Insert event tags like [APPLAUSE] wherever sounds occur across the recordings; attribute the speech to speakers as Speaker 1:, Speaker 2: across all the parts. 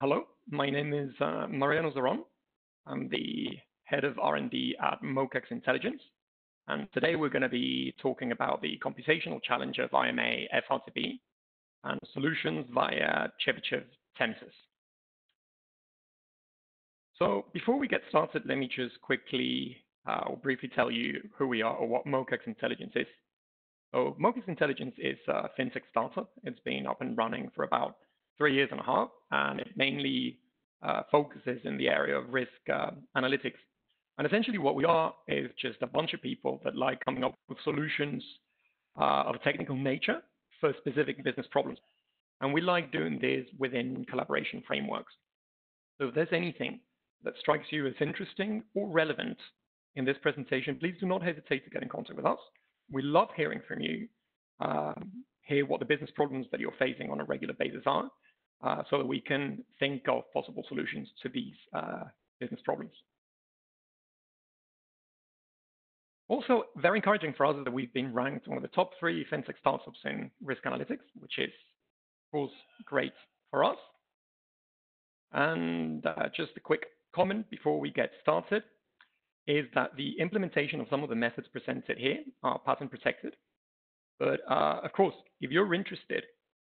Speaker 1: Hello, my name is uh, Mariano Zeron. I'm the head of R&D at MoCaX Intelligence. And today we're going to be talking about the computational challenge of IMA FRTB and solutions via Chebyshev tensors. So before we get started, let me just quickly uh, or briefly tell you who we are or what MoCaX Intelligence is. So MoCaX Intelligence is a fintech startup. It's been up and running for about three years and a half, and it mainly uh, focuses in the area of risk uh, analytics. And essentially, what we are is just a bunch of people that like coming up with solutions uh, of a technical nature for specific business problems. And we like doing this within collaboration frameworks. So if there's anything that strikes you as interesting or relevant in this presentation, please do not hesitate to get in contact with us. We love hearing from you, um, hear what the business problems that you're facing on a regular basis are, so that we can think of possible solutions to these uh, business problems. Also, very encouraging for us that we've been ranked one of the top three fintech startups in risk analytics, which is, of course, great for us. And uh, just a quick comment before we get started is that the implementation of some of the methods presented here are patent protected. But uh, of course, if you're interested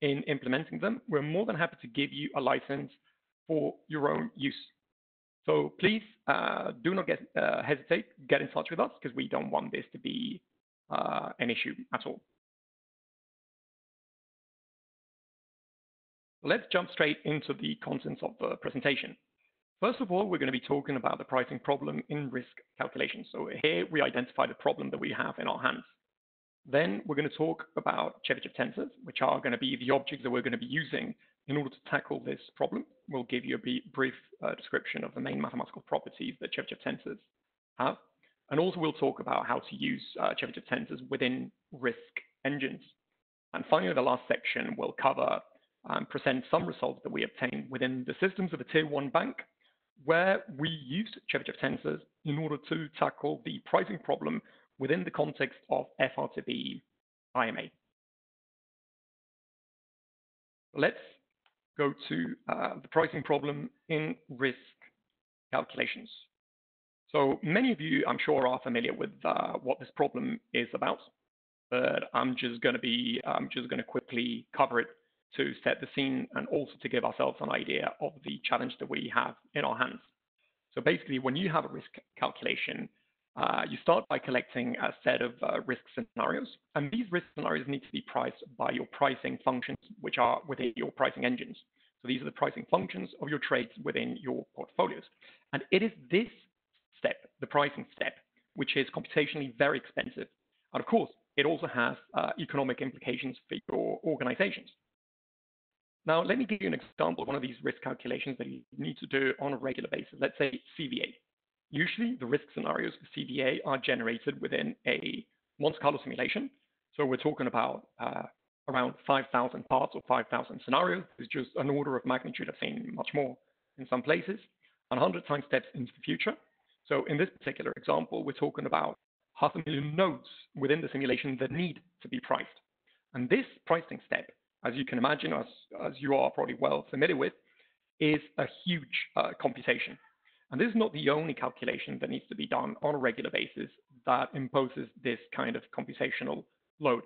Speaker 1: in implementing them, we're more than happy to give you a license for your own use. So please uh, do not get, uh, hesitate, get in touch with us because we don't want this to be uh, an issue at all. Let's jump straight into the contents of the presentation. First of all, we're going to be talking about the pricing problem in risk calculations. So here we identify the problem that we have in our hands. Then we're going to talk about Chebyshev tensors, which are going to be the objects that we're going to be using in order to tackle this problem. We'll give you a brief uh, description of the main mathematical properties that Chebyshev tensors have. And also we'll talk about how to use uh, Chebyshev tensors within risk engines. And finally, the last section will cover and um, present some results that we obtained within the systems of a tier one bank, where we used Chebyshev tensors in order to tackle the pricing problem within the context of FRTB IMA. Let's go to uh, the pricing problem in risk calculations. So many of you, I'm sure, are familiar with uh, what this problem is about, but I'm just going to be, I'm just going to quickly cover it to set the scene and also to give ourselves an idea of the challenge that we have in our hands. So basically, when you have a risk calculation, uh, you start by collecting a set of uh, risk scenarios, and these risk scenarios need to be priced by your pricing functions, which are within your pricing engines. So these are the pricing functions of your trades within your portfolios. And it is this step, the pricing step, which is computationally very expensive. And of course, it also has uh, economic implications for your organizations. Now, let me give you an example of one of these risk calculations that you need to do on a regular basis. Let's say CVA. Usually, the risk scenarios for CVA are generated within a Monte Carlo simulation. So we're talking about uh, around 5,000 parts or 5,000 scenarios. It's just an order of magnitude. I've seen much more in some places, and 100 time steps into the future. So in this particular example, we're talking about half a million nodes within the simulation that need to be priced. And this pricing step, as you can imagine, as, as you are probably well familiar with, is a huge uh, computation. And this is not the only calculation that needs to be done on a regular basis that imposes this kind of computational load.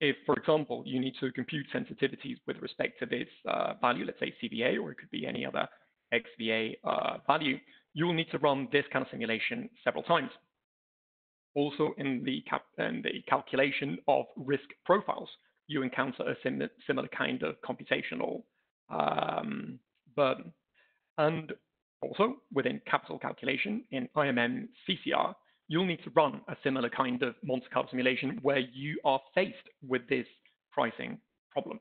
Speaker 1: If, for example, you need to compute sensitivities with respect to this uh, value, let's say CVA, or it could be any other XVA uh, value, you will need to run this kind of simulation several times. Also, in the, in the calculation of risk profiles, you encounter a sim similar kind of computational um, burden. And also, within capital calculation in IMM CCR, you'll need to run a similar kind of Monte Carlo simulation where you are faced with this pricing problem.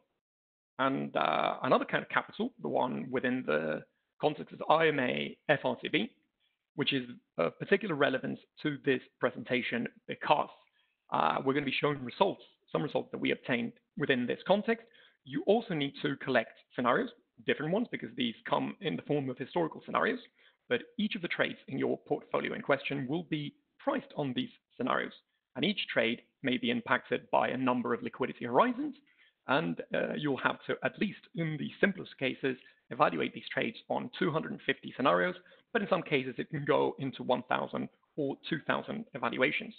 Speaker 1: And uh, another kind of capital, the one within the context of IMA FRTB, which is of particular relevance to this presentation because uh, we're going to be showing results, some results that we obtained within this context. You also need to collect scenarios different ones because these come in the form of historical scenarios, but each of the trades in your portfolio in question will be priced on these scenarios. And each trade may be impacted by a number of liquidity horizons, and uh, you'll have to, at least in the simplest cases, evaluate these trades on 250 scenarios, but in some cases it can go into 1,000 or 2,000 evaluations.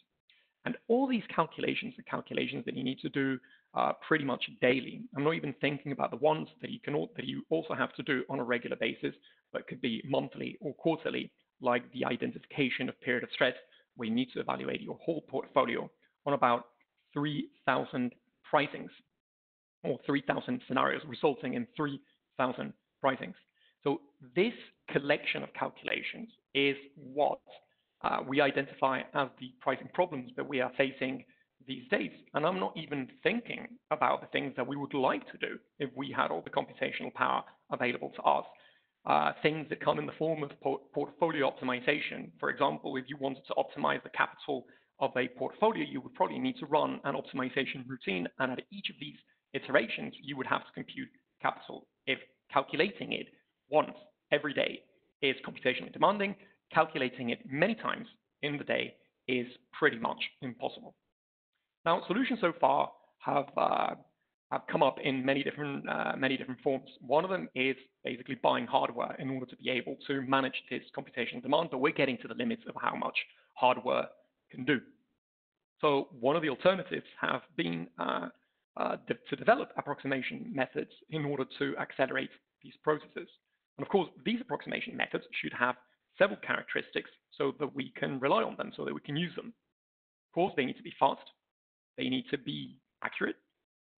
Speaker 1: And all these calculations are calculations that you need to do uh, pretty much daily. I'm not even thinking about the ones that you can that you also have to do on a regular basis, but could be monthly or quarterly, like the identification of period of stress, where you need to evaluate your whole portfolio on about 3,000 pricings or 3,000 scenarios, resulting in 3,000 pricings. So this collection of calculations is what uh, we identify as the pricing problems that we are facing these days. And I'm not even thinking about the things that we would like to do if we had all the computational power available to us. Uh, things that come in the form of por portfolio optimization. For example, if you wanted to optimize the capital of a portfolio, you would probably need to run an optimization routine. And at each of these iterations, you would have to compute capital. If calculating it once every day is computationally demanding, calculating it many times in the day is pretty much impossible. Now, solutions so far have uh, have come up in many different uh, many different forms. One of them is basically buying hardware in order to be able to manage this computational demand, but we're getting to the limits of how much hardware can do. So one of the alternatives have been uh, uh, de to develop approximation methods in order to accelerate these processes. And of course, these approximation methods should have several characteristics so that we can rely on them, so that we can use them. Of course, they need to be fast, they need to be accurate,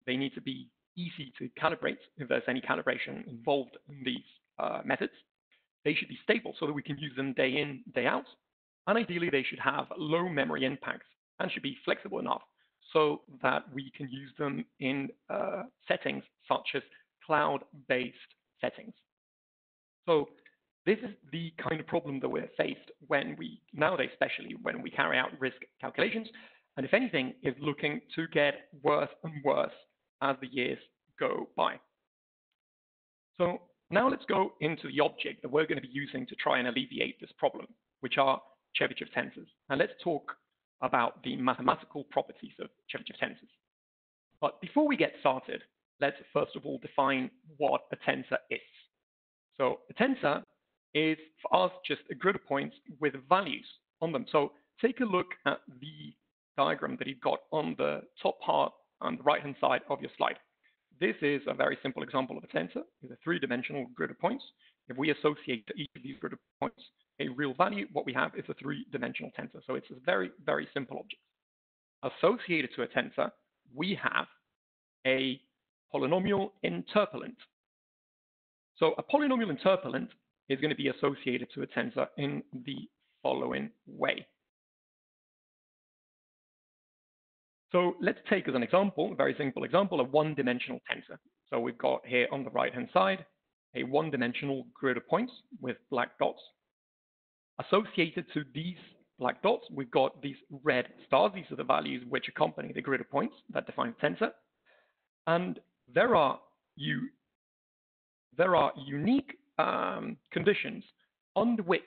Speaker 1: they need to be easy to calibrate if there's any calibration involved in these uh, methods. They should be stable so that we can use them day in, day out. And ideally, they should have low memory impacts and should be flexible enough so that we can use them in uh, settings such as cloud-based settings. So this is the kind of problem that we're faced when we, nowadays especially, when we carry out risk calculations, and if anything, is looking to get worse and worse as the years go by. So now let's go into the object that we're going to be using to try and alleviate this problem, which are Chebyshev tensors. And let's talk about the mathematical properties of Chebyshev tensors. But before we get started, let's first of all define what a tensor is. So a tensor is for us just a grid of points with values on them. So take a look at the diagram that you've got on the top part on the right-hand side of your slide. This is a very simple example of a tensor with a three-dimensional grid of points. If we associate to each of these grid of points a real value, what we have is a three-dimensional tensor. So it's a very, very simple object. Associated to a tensor, we have a polynomial interpolant. So a polynomial interpolant is going to be associated to a tensor in the following way. So let's take as an example, a very simple example, a one-dimensional tensor. So we've got here on the right-hand side, a one-dimensional grid of points with black dots. Associated to these black dots, we've got these red stars. These are the values which accompany the grid of points that define the tensor. And there are, you, there are unique um, conditions under which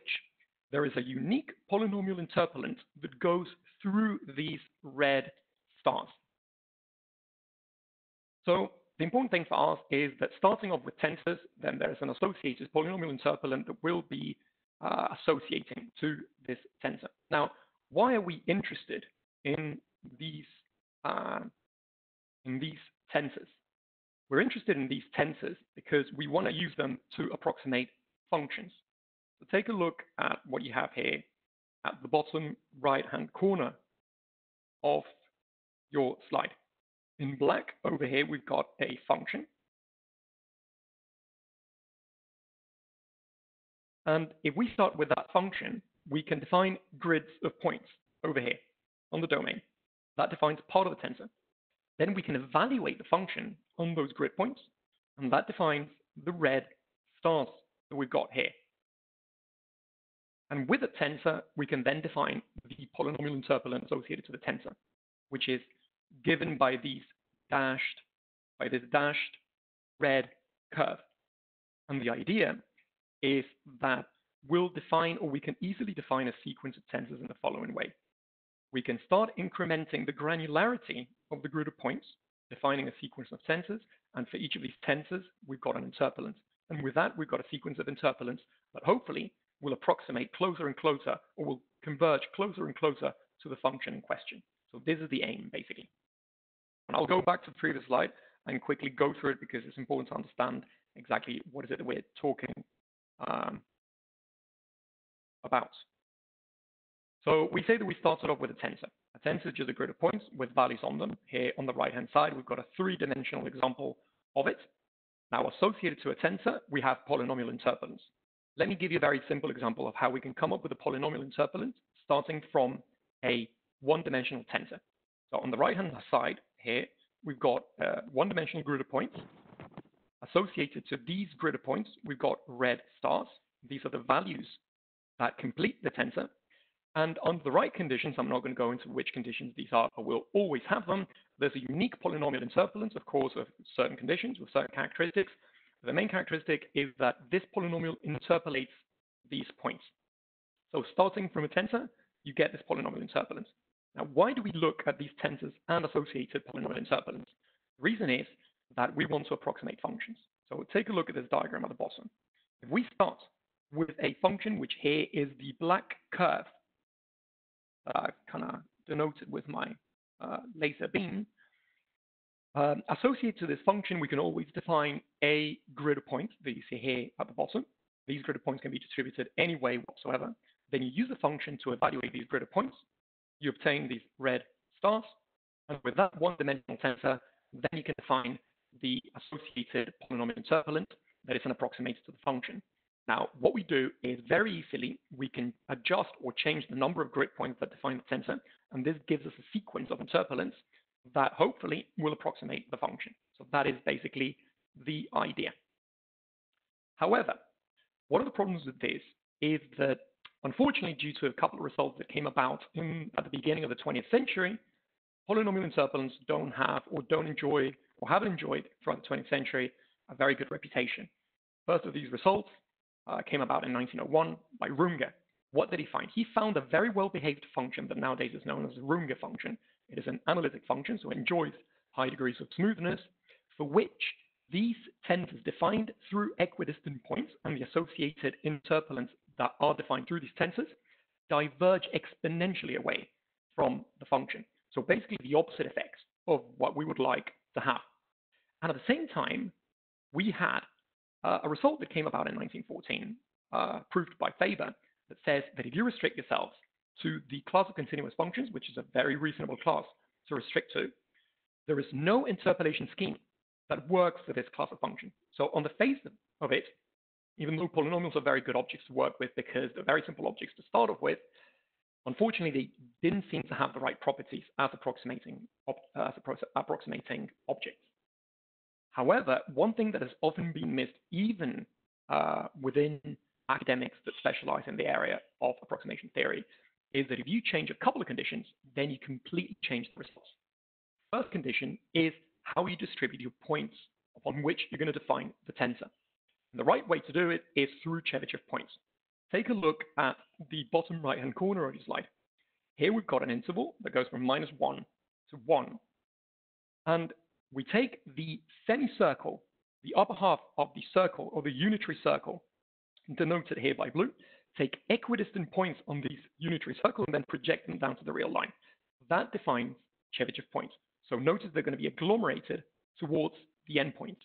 Speaker 1: there is a unique polynomial interpolant that goes through these red stars. So the important thing for us is that starting off with tensors, then there's an associated polynomial interpolant that will be uh, associating to this tensor. Now, why are we interested in these uh, in these tensors? We're interested in these tensors because we want to use them to approximate functions. So take a look at what you have here at the bottom right-hand corner of your slide. In black over here, we've got a function. And if we start with that function, we can define grids of points over here on the domain. That defines part of the tensor. Then we can evaluate the function on those grid points, and that defines the red stars that we've got here. And with a tensor, we can then define the polynomial interpolant associated to the tensor, which is given by these dashed, by this dashed red curve. And the idea is that we'll define, or we can easily define a sequence of tensors in the following way. We can start incrementing the granularity of the grid of points defining a sequence of tensors. And for each of these tensors, we've got an interpolant. And with that, we've got a sequence of interpolants that hopefully will approximate closer and closer or will converge closer and closer to the function in question. So this is the aim, basically. And I'll go back to the previous slide and quickly go through it because it's important to understand exactly what is it that we're talking um, about. So we say that we started off with a tensor. Tensor is a grid of points with values on them. Here on the right-hand side, we've got a three-dimensional example of it. Now, associated to a tensor, we have polynomial interpolants. Let me give you a very simple example of how we can come up with a polynomial interpolant starting from a one-dimensional tensor. So on the right-hand side here, we've got a one-dimensional grid of points. Associated to these grid of points, we've got red stars. These are the values that complete the tensor. And under the right conditions, I'm not going to go into which conditions these are, but we'll always have them. There's a unique polynomial interpolant, of course, of certain conditions with certain characteristics. The main characteristic is that this polynomial interpolates these points. So starting from a tensor, you get this polynomial interpolant. Now, why do we look at these tensors and associated polynomial interpolants? The reason is that we want to approximate functions. So take a look at this diagram at the bottom. If we start with a function, which here is the black curve kind of denoted with my uh, laser beam, um, associated to this function, we can always define a grid of points that you see here at the bottom. These grid of points can be distributed any way whatsoever. Then you use the function to evaluate these grid of points. You obtain these red stars. And with that one-dimensional tensor, then you can define the associated polynomial interpolant that is an approximation to the function. Now, what we do is very easily, we can adjust or change the number of grid points that define the tensor, and this gives us a sequence of interpolants that hopefully will approximate the function. So that is basically the idea. However, one of the problems with this is that unfortunately, due to a couple of results that came about in, at the beginning of the 20th century, polynomial interpolants don't have or don't enjoy or haven't enjoyed throughout the 20th century a very good reputation. First of these results uh, came about in 1901 by Runge. What did he find? He found a very well-behaved function that nowadays is known as the Runge function. It is an analytic function, so it enjoys high degrees of smoothness, for which these tensors defined through equidistant points and the associated interpolants that are defined through these tensors diverge exponentially away from the function. So basically the opposite effects of what we would like to have. And at the same time, we had uh, a result that came about in 1914, uh, proved by Faber, that says that if you restrict yourselves to the class of continuous functions, which is a very reasonable class to restrict to, there is no interpolation scheme that works for this class of function. So on the face of it, even though polynomials are very good objects to work with because they're very simple objects to start off with, unfortunately they didn't seem to have the right properties as approximating, as approximating objects. However, one thing that has often been missed even uh, within academics that specialize in the area of approximation theory is that if you change a couple of conditions, then you completely change the results. First condition is how you distribute your points upon which you're going to define the tensor. And the right way to do it is through Chebyshev points. Take a look at the bottom right-hand corner of your slide. Here we've got an interval that goes from minus 1 to 1. And we take the semicircle, the upper half of the circle, or the unitary circle, denoted here by blue, take equidistant points on these unitary circles and then project them down to the real line. That defines Chebyshev points. So notice they're going to be agglomerated towards the endpoints.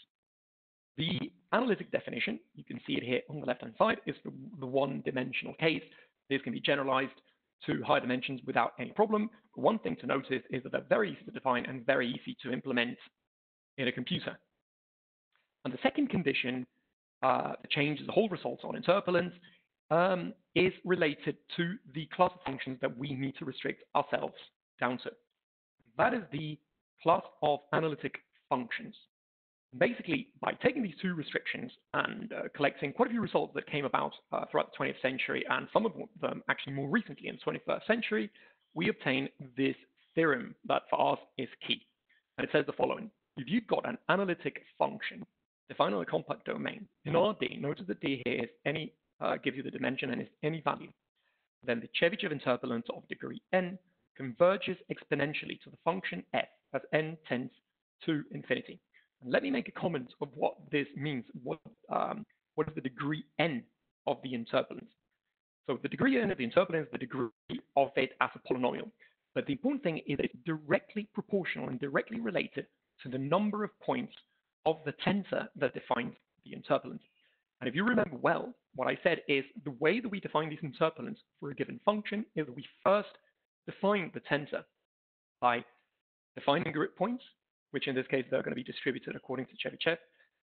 Speaker 1: The analytic definition, you can see it here on the left-hand side, is the, the one-dimensional case. This can be generalized to higher dimensions without any problem. One thing to notice is that they're very easy to define and very easy to implement in a computer. And the second condition uh, that changes the whole result on interpolants um, is related to the class of functions that we need to restrict ourselves down to. That is the class of analytic functions. Basically, by taking these two restrictions and uh, collecting quite a few results that came about uh, throughout the 20th century, and some of them actually more recently in the 21st century, we obtain this theorem that for us is key. And it says the following. If you've got an analytic function defined on a compact domain, in RD, notice that D here is any, uh, gives you the dimension and is any value, then the Chebyshev interpolant of degree n converges exponentially to the function f as n tends to infinity. And let me make a comment of what this means. What, um, what is the degree n of the interpolant? So the degree n of the interpolant is the degree of it as a polynomial. But the important thing is it's directly proportional and directly related to the number of points of the tensor that defines the interpolants. And if you remember well, what I said is the way that we define these interpolants for a given function is that we first define the tensor by defining grid points, which in this case they're going to be distributed according to Chebyshev,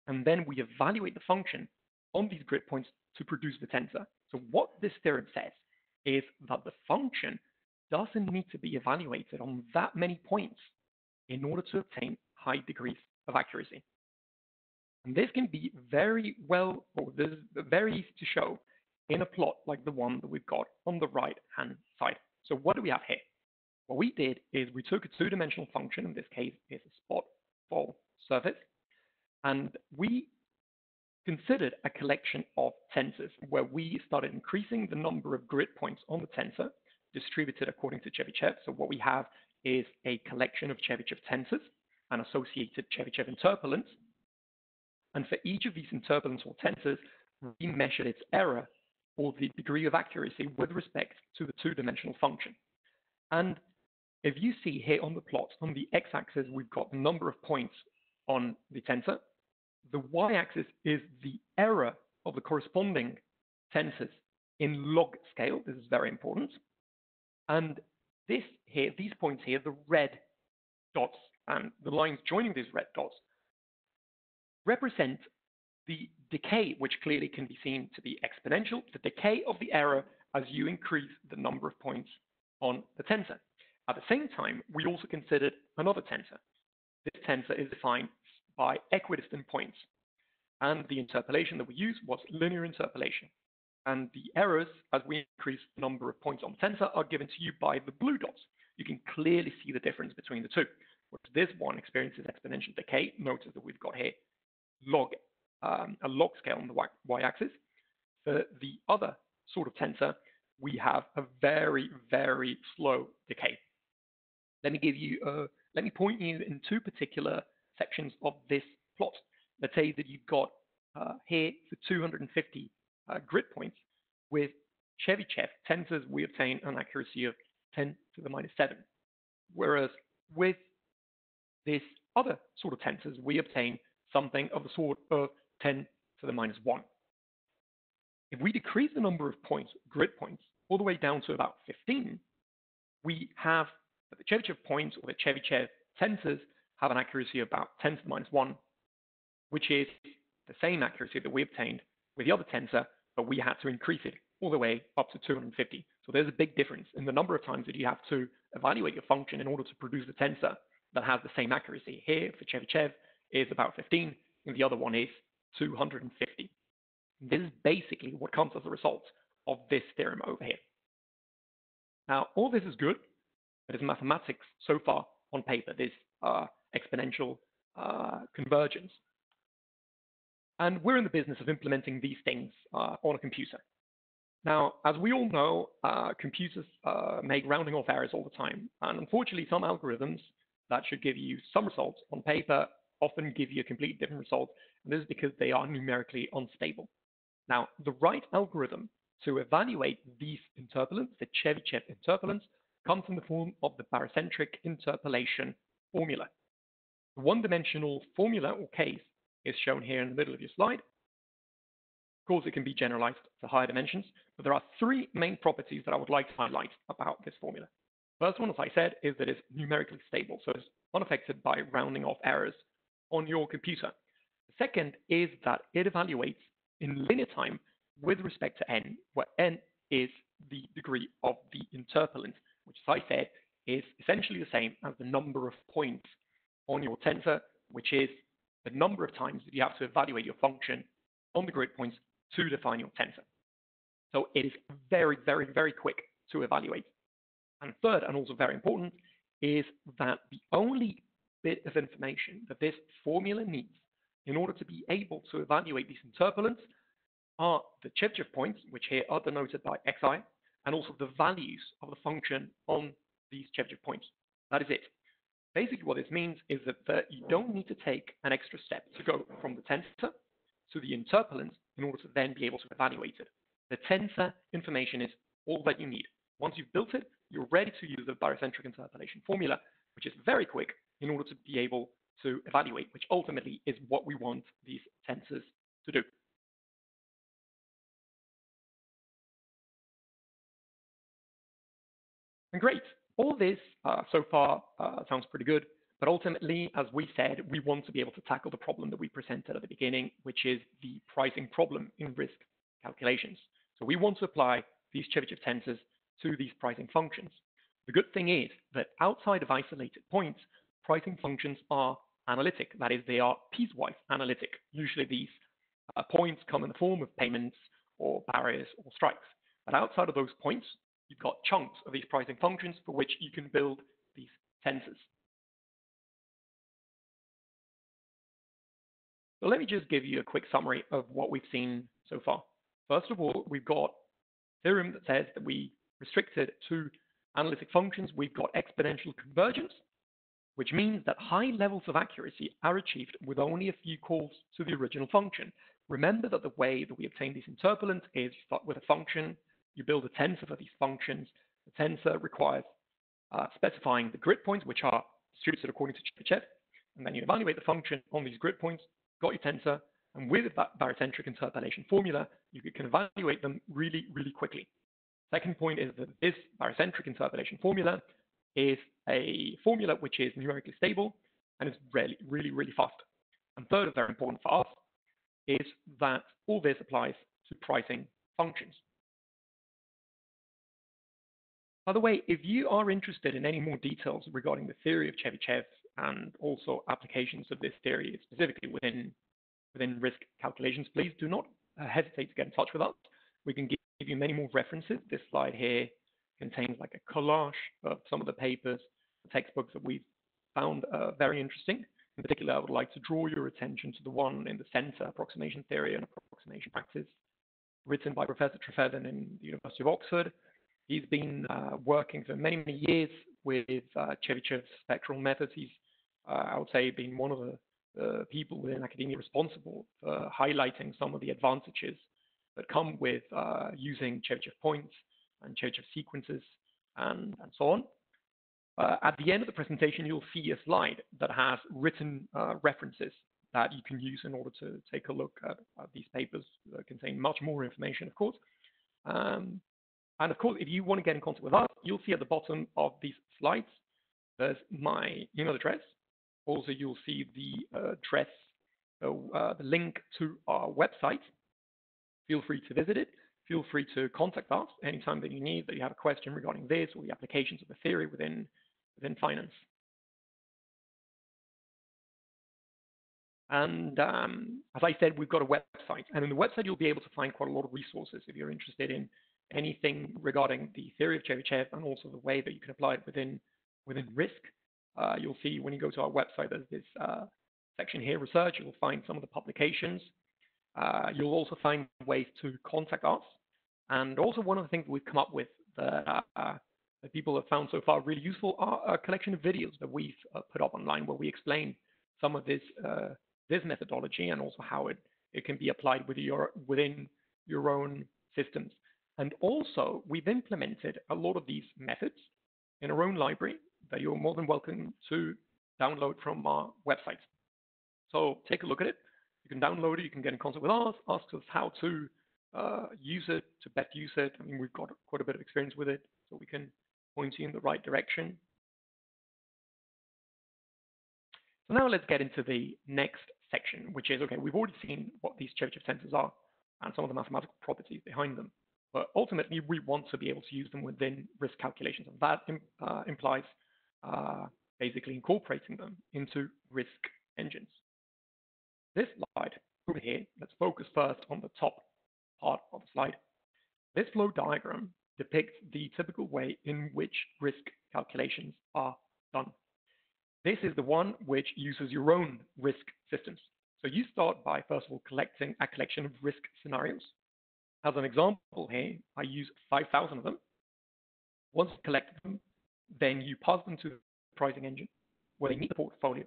Speaker 1: and then we evaluate the function on these grid points to produce the tensor. So what this theorem says is that the function doesn't need to be evaluated on that many points in order to obtain high degrees of accuracy. And this can be very well, or this is very easy to show in a plot like the one that we've got on the right hand side. So what do we have here? What we did is we took a two-dimensional function, in this case is a spot vol surface, and we considered a collection of tensors where we started increasing the number of grid points on the tensor distributed according to Chebyshev. So what we have is a collection of Chebyshev tensors and associated Chebyshev interpolants. And for each of these interpolants or tensors, we measured its error or the degree of accuracy with respect to the two-dimensional function. And if you see here on the plot, on the x-axis, we've got the number of points on the tensor. The y-axis is the error of the corresponding tensors in log scale. This is very important. And this here, these points here, the red dots and the lines joining these red dots represent the decay, which clearly can be seen to be exponential, the decay of the error as you increase the number of points on the tensor. At the same time, we also considered another tensor. This tensor is defined by equidistant points. And the interpolation that we used was linear interpolation. And the errors, as we increase the number of points on the tensor, are given to you by the blue dots. You can clearly see the difference between the two. Whereas this one experiences exponential decay. Notice that we've got here log, um, a log scale on the y-axis. For the other sort of tensor, we have a very, very slow decay. Let me give you, uh, let me point you in two particular sections of this plot. Let's say that you've got uh, here for 250 uh, grid points with Chebyshev tensors, we obtain an accuracy of 10 to the minus 7. Whereas with this other sort of tensors, we obtain something of the sort of 10 to the minus 1. If we decrease the number of points, grid points, all the way down to about 15, we have that the Chebyshev points or the Chebyshev tensors have an accuracy of about 10 to the minus 1, which is the same accuracy that we obtained with the other tensor, but we had to increase it all the way up to 250. So there's a big difference in the number of times that you have to evaluate your function in order to produce the tensor that has the same accuracy. Here for Chebyshev is about 15, and the other one is 250. This is basically what comes as a result of this theorem over here. Now, all this is good, but it's mathematics so far on paper, this uh, exponential uh, convergence. And we're in the business of implementing these things uh, on a computer. Now, as we all know, uh, computers uh, make rounding off errors all the time. And unfortunately, some algorithms that should give you some results on paper often give you a completely different result. And this is because they are numerically unstable. Now, the right algorithm to evaluate these interpolants, the Chebyshev interpolants, comes in the form of the barycentric interpolation formula. The one-dimensional formula or case is shown here in the middle of your slide. Of course, it can be generalized to higher dimensions, but there are three main properties that I would like to highlight about this formula. First one, as I said, is that it's numerically stable, so it's unaffected by rounding off errors on your computer. The second is that it evaluates in linear time with respect to n, where n is the degree of the interpolant, which, as I said, is essentially the same as the number of points on your tensor, which is the number of times that you have to evaluate your function on the grid points to define your tensor. So it is very, very, very quick to evaluate. And third, and also very important, is that the only bit of information that this formula needs in order to be able to evaluate these interpolants are the Chebyshev points, which here are denoted by xi, and also the values of the function on these Chebyshev points. That is it. Basically, what this means is that, you don't need to take an extra step to go from the tensor to the interpolant in order to then be able to evaluate it. The tensor information is all that you need. Once you've built it, you're ready to use the barycentric interpolation formula, which is very quick in order to be able to evaluate, which ultimately is what we want these tensors to do. And great. All this uh, so far uh, sounds pretty good, but ultimately, as we said, we want to be able to tackle the problem that we presented at the beginning, which is the pricing problem in risk calculations. So we want to apply these Chebyshev tensors to these pricing functions. The good thing is that outside of isolated points, pricing functions are analytic. That is, they are piecewise analytic. Usually these uh, points come in the form of payments or barriers or strikes. But outside of those points, you've got chunks of these pricing functions for which you can build these tensors. So let me just give you a quick summary of what we've seen so far. First of all, we've got theorem that says that we restricted to analytic functions, we've got exponential convergence, which means that high levels of accuracy are achieved with only a few calls to the original function. Remember that the way that we obtain these interpolants is with a function, you build a tensor for these functions. The tensor requires uh, specifying the grid points, which are distributed according to Chebyshev, and then you evaluate the function on these grid points, got your tensor, and with that barycentric interpolation formula, you can evaluate them really, really quickly. Second point is that this barycentric interpolation formula is a formula which is numerically stable and is really, really, really fast. And third, very important for us, is that all this applies to pricing functions. By the way, if you are interested in any more details regarding the theory of Chebyshev and also applications of this theory specifically within, within risk calculations, please do not uh, hesitate to get in touch with us. We can give you many more references. This slide here contains like a collage of some of the papers, the textbooks that we've found uh, very interesting. In particular, I would like to draw your attention to the one in the center, approximation theory and approximation practice, written by Professor Trefethen in the University of Oxford. He's been uh, working for many, many years with uh, Chebyshev's spectral methods. He's, uh, I would say, been one of the, the people within academia responsible for highlighting some of the advantages that come with uh, using Chebyshev points and Chebyshev sequences and, and so on. Uh, at the end of the presentation, you'll see a slide that has written uh, references that you can use in order to take a look at, at these papers that contain much more information, of course. Um, and of course, if you want to get in contact with us, you'll see at the bottom of these slides, there's my email address. Also, you'll see the address, uh, the link to our website. Feel free to visit it. Feel free to contact us anytime that you need, that you have a question regarding this or the applications of the theory within, within finance. And um, as I said, we've got a website. And in the website, you'll be able to find quite a lot of resources if you're interested in anything regarding the theory of Chebyshev and also the way that you can apply it within, within risk. Uh, you'll see when you go to our website, there's this uh, section here, research. You'll find some of the publications. Uh, you'll also find ways to contact us. And also one of the things we've come up with that, uh, that people have found so far really useful are a collection of videos that we've uh, put up online where we explain some of this, uh, this methodology and also how it, it can be applied with your, within your own systems. And also, we've implemented a lot of these methods in our own library that you're more than welcome to download from our website. So take a look at it. You can download it. You can get in contact with us, ask us how to uh, use it, to best use it. I mean, we've got quite a bit of experience with it, so we can point you in the right direction. So now let's get into the next section, which is, okay, we've already seen what these Chebyshev tensors are and some of the mathematical properties behind them. But ultimately, we want to be able to use them within risk calculations. And that uh, implies uh, basically incorporating them into risk engines. This over here, let's focus first on the top part of the slide. This flow diagram depicts the typical way in which risk calculations are done. This is the one which uses your own risk systems. So you start by, first of all, collecting a collection of risk scenarios. As an example here, I use 5,000 of them. Once you collect them, then you pass them to the pricing engine. where they meet the portfolio,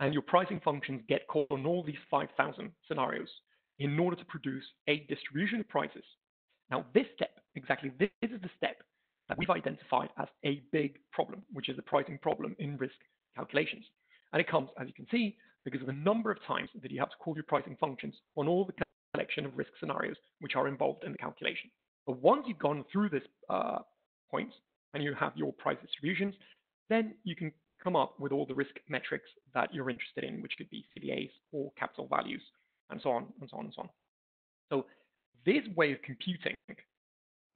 Speaker 1: and your pricing functions get called on all these 5,000 scenarios in order to produce a distribution of prices. Now, this step, exactly this is the step that we've identified as a big problem, which is the pricing problem in risk calculations. And it comes, as you can see, because of the number of times that you have to call your pricing functions on all the collection of risk scenarios which are involved in the calculation. But once you've gone through this uh, point and you have your price distributions, then you can come up with all the risk metrics that you're interested in, which could be CVAs or capital values, and so on and so on and so on. So this way of computing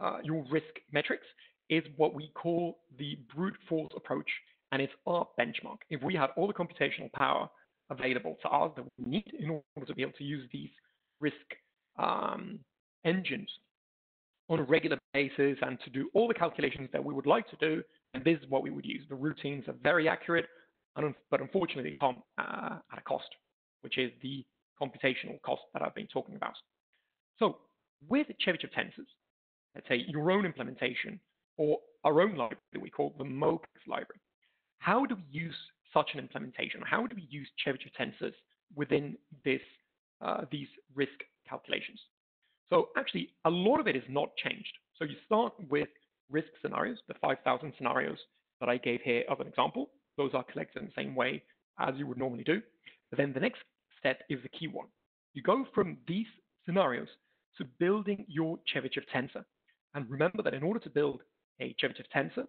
Speaker 1: uh, your risk metrics is what we call the brute force approach, and it's our benchmark. If we had all the computational power available to us that we need in order to be able to use these risk um, engines on a regular basis and to do all the calculations that we would like to do, and this is what we would use. The routines are very accurate, but unfortunately come uh, at a cost, which is the computational cost that I've been talking about. So with Chebyshev tensors, let's say your own implementation or our own library that we call the MoCaX library, how do we use such an implementation? How do we use Chebyshev tensors within this, uh, these risk calculations? So actually, a lot of it is not changed. So you start with risk scenarios, the 5,000 scenarios that I gave here as an example. Those are collected in the same way as you would normally do. But then the next step is the key one. You go from these scenarios to building your Chebyshev tensor. And remember that in order to build a Chebyshev tensor,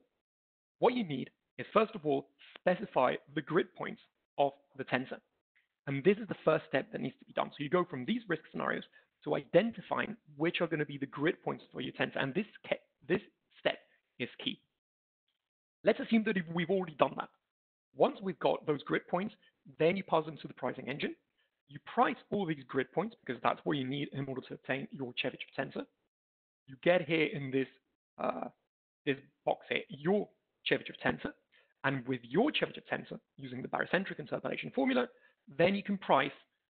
Speaker 1: what you need is first of all specify the grid points of the tensor. And this is the first step that needs to be done. So you go from these risk scenarios to identifying which are going to be the grid points for your tensor. And this, this is key. Let's assume that we've already done that. Once we've got those grid points, then you pass them to the pricing engine. You price all these grid points because that's what you need in order to obtain your Chebyshev tensor. You get here in this uh, this box here your Chebyshev tensor, and with your Chebyshev tensor using the barycentric interpolation formula, then you can price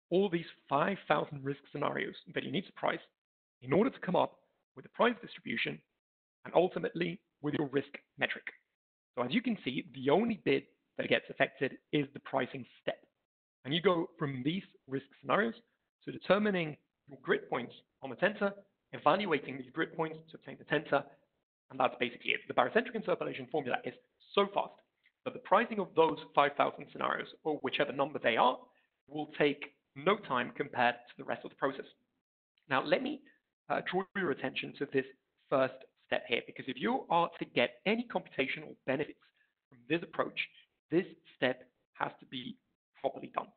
Speaker 1: all these 5,000 risk scenarios that you need to price in order to come up with a price distribution and ultimately with your risk metric. So as you can see, the only bit that gets affected is the pricing step. And you go from these risk scenarios to determining your grid points on the tensor, evaluating these grid points to obtain the tensor, and that's basically it. The barycentric interpolation formula is so fast that the pricing of those 5,000 scenarios, or whichever number they are, will take no time compared to the rest of the process. Now, let me uh, draw your attention to this first step here, because if you are to get any computational benefits from this approach, this step has to be properly done.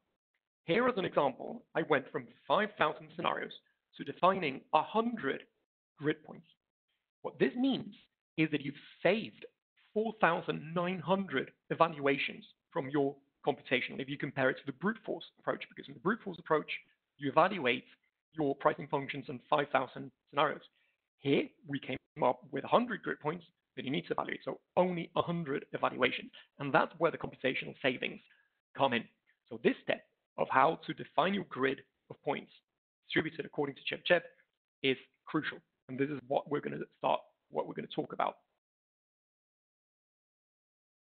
Speaker 1: Here as an example, I went from 5,000 scenarios to defining 100 grid points. What this means is that you've saved 4,900 evaluations from your computation if you compare it to the brute force approach, because in the brute force approach, you evaluate your pricing functions in 5,000 scenarios. Here, we came up with 100 grid points that you need to evaluate, so only 100 evaluations. And that's where the computational savings come in. So this step of how to define your grid of points distributed according to Chebyshev is crucial. And this is what we're going to start, what we're going to talk about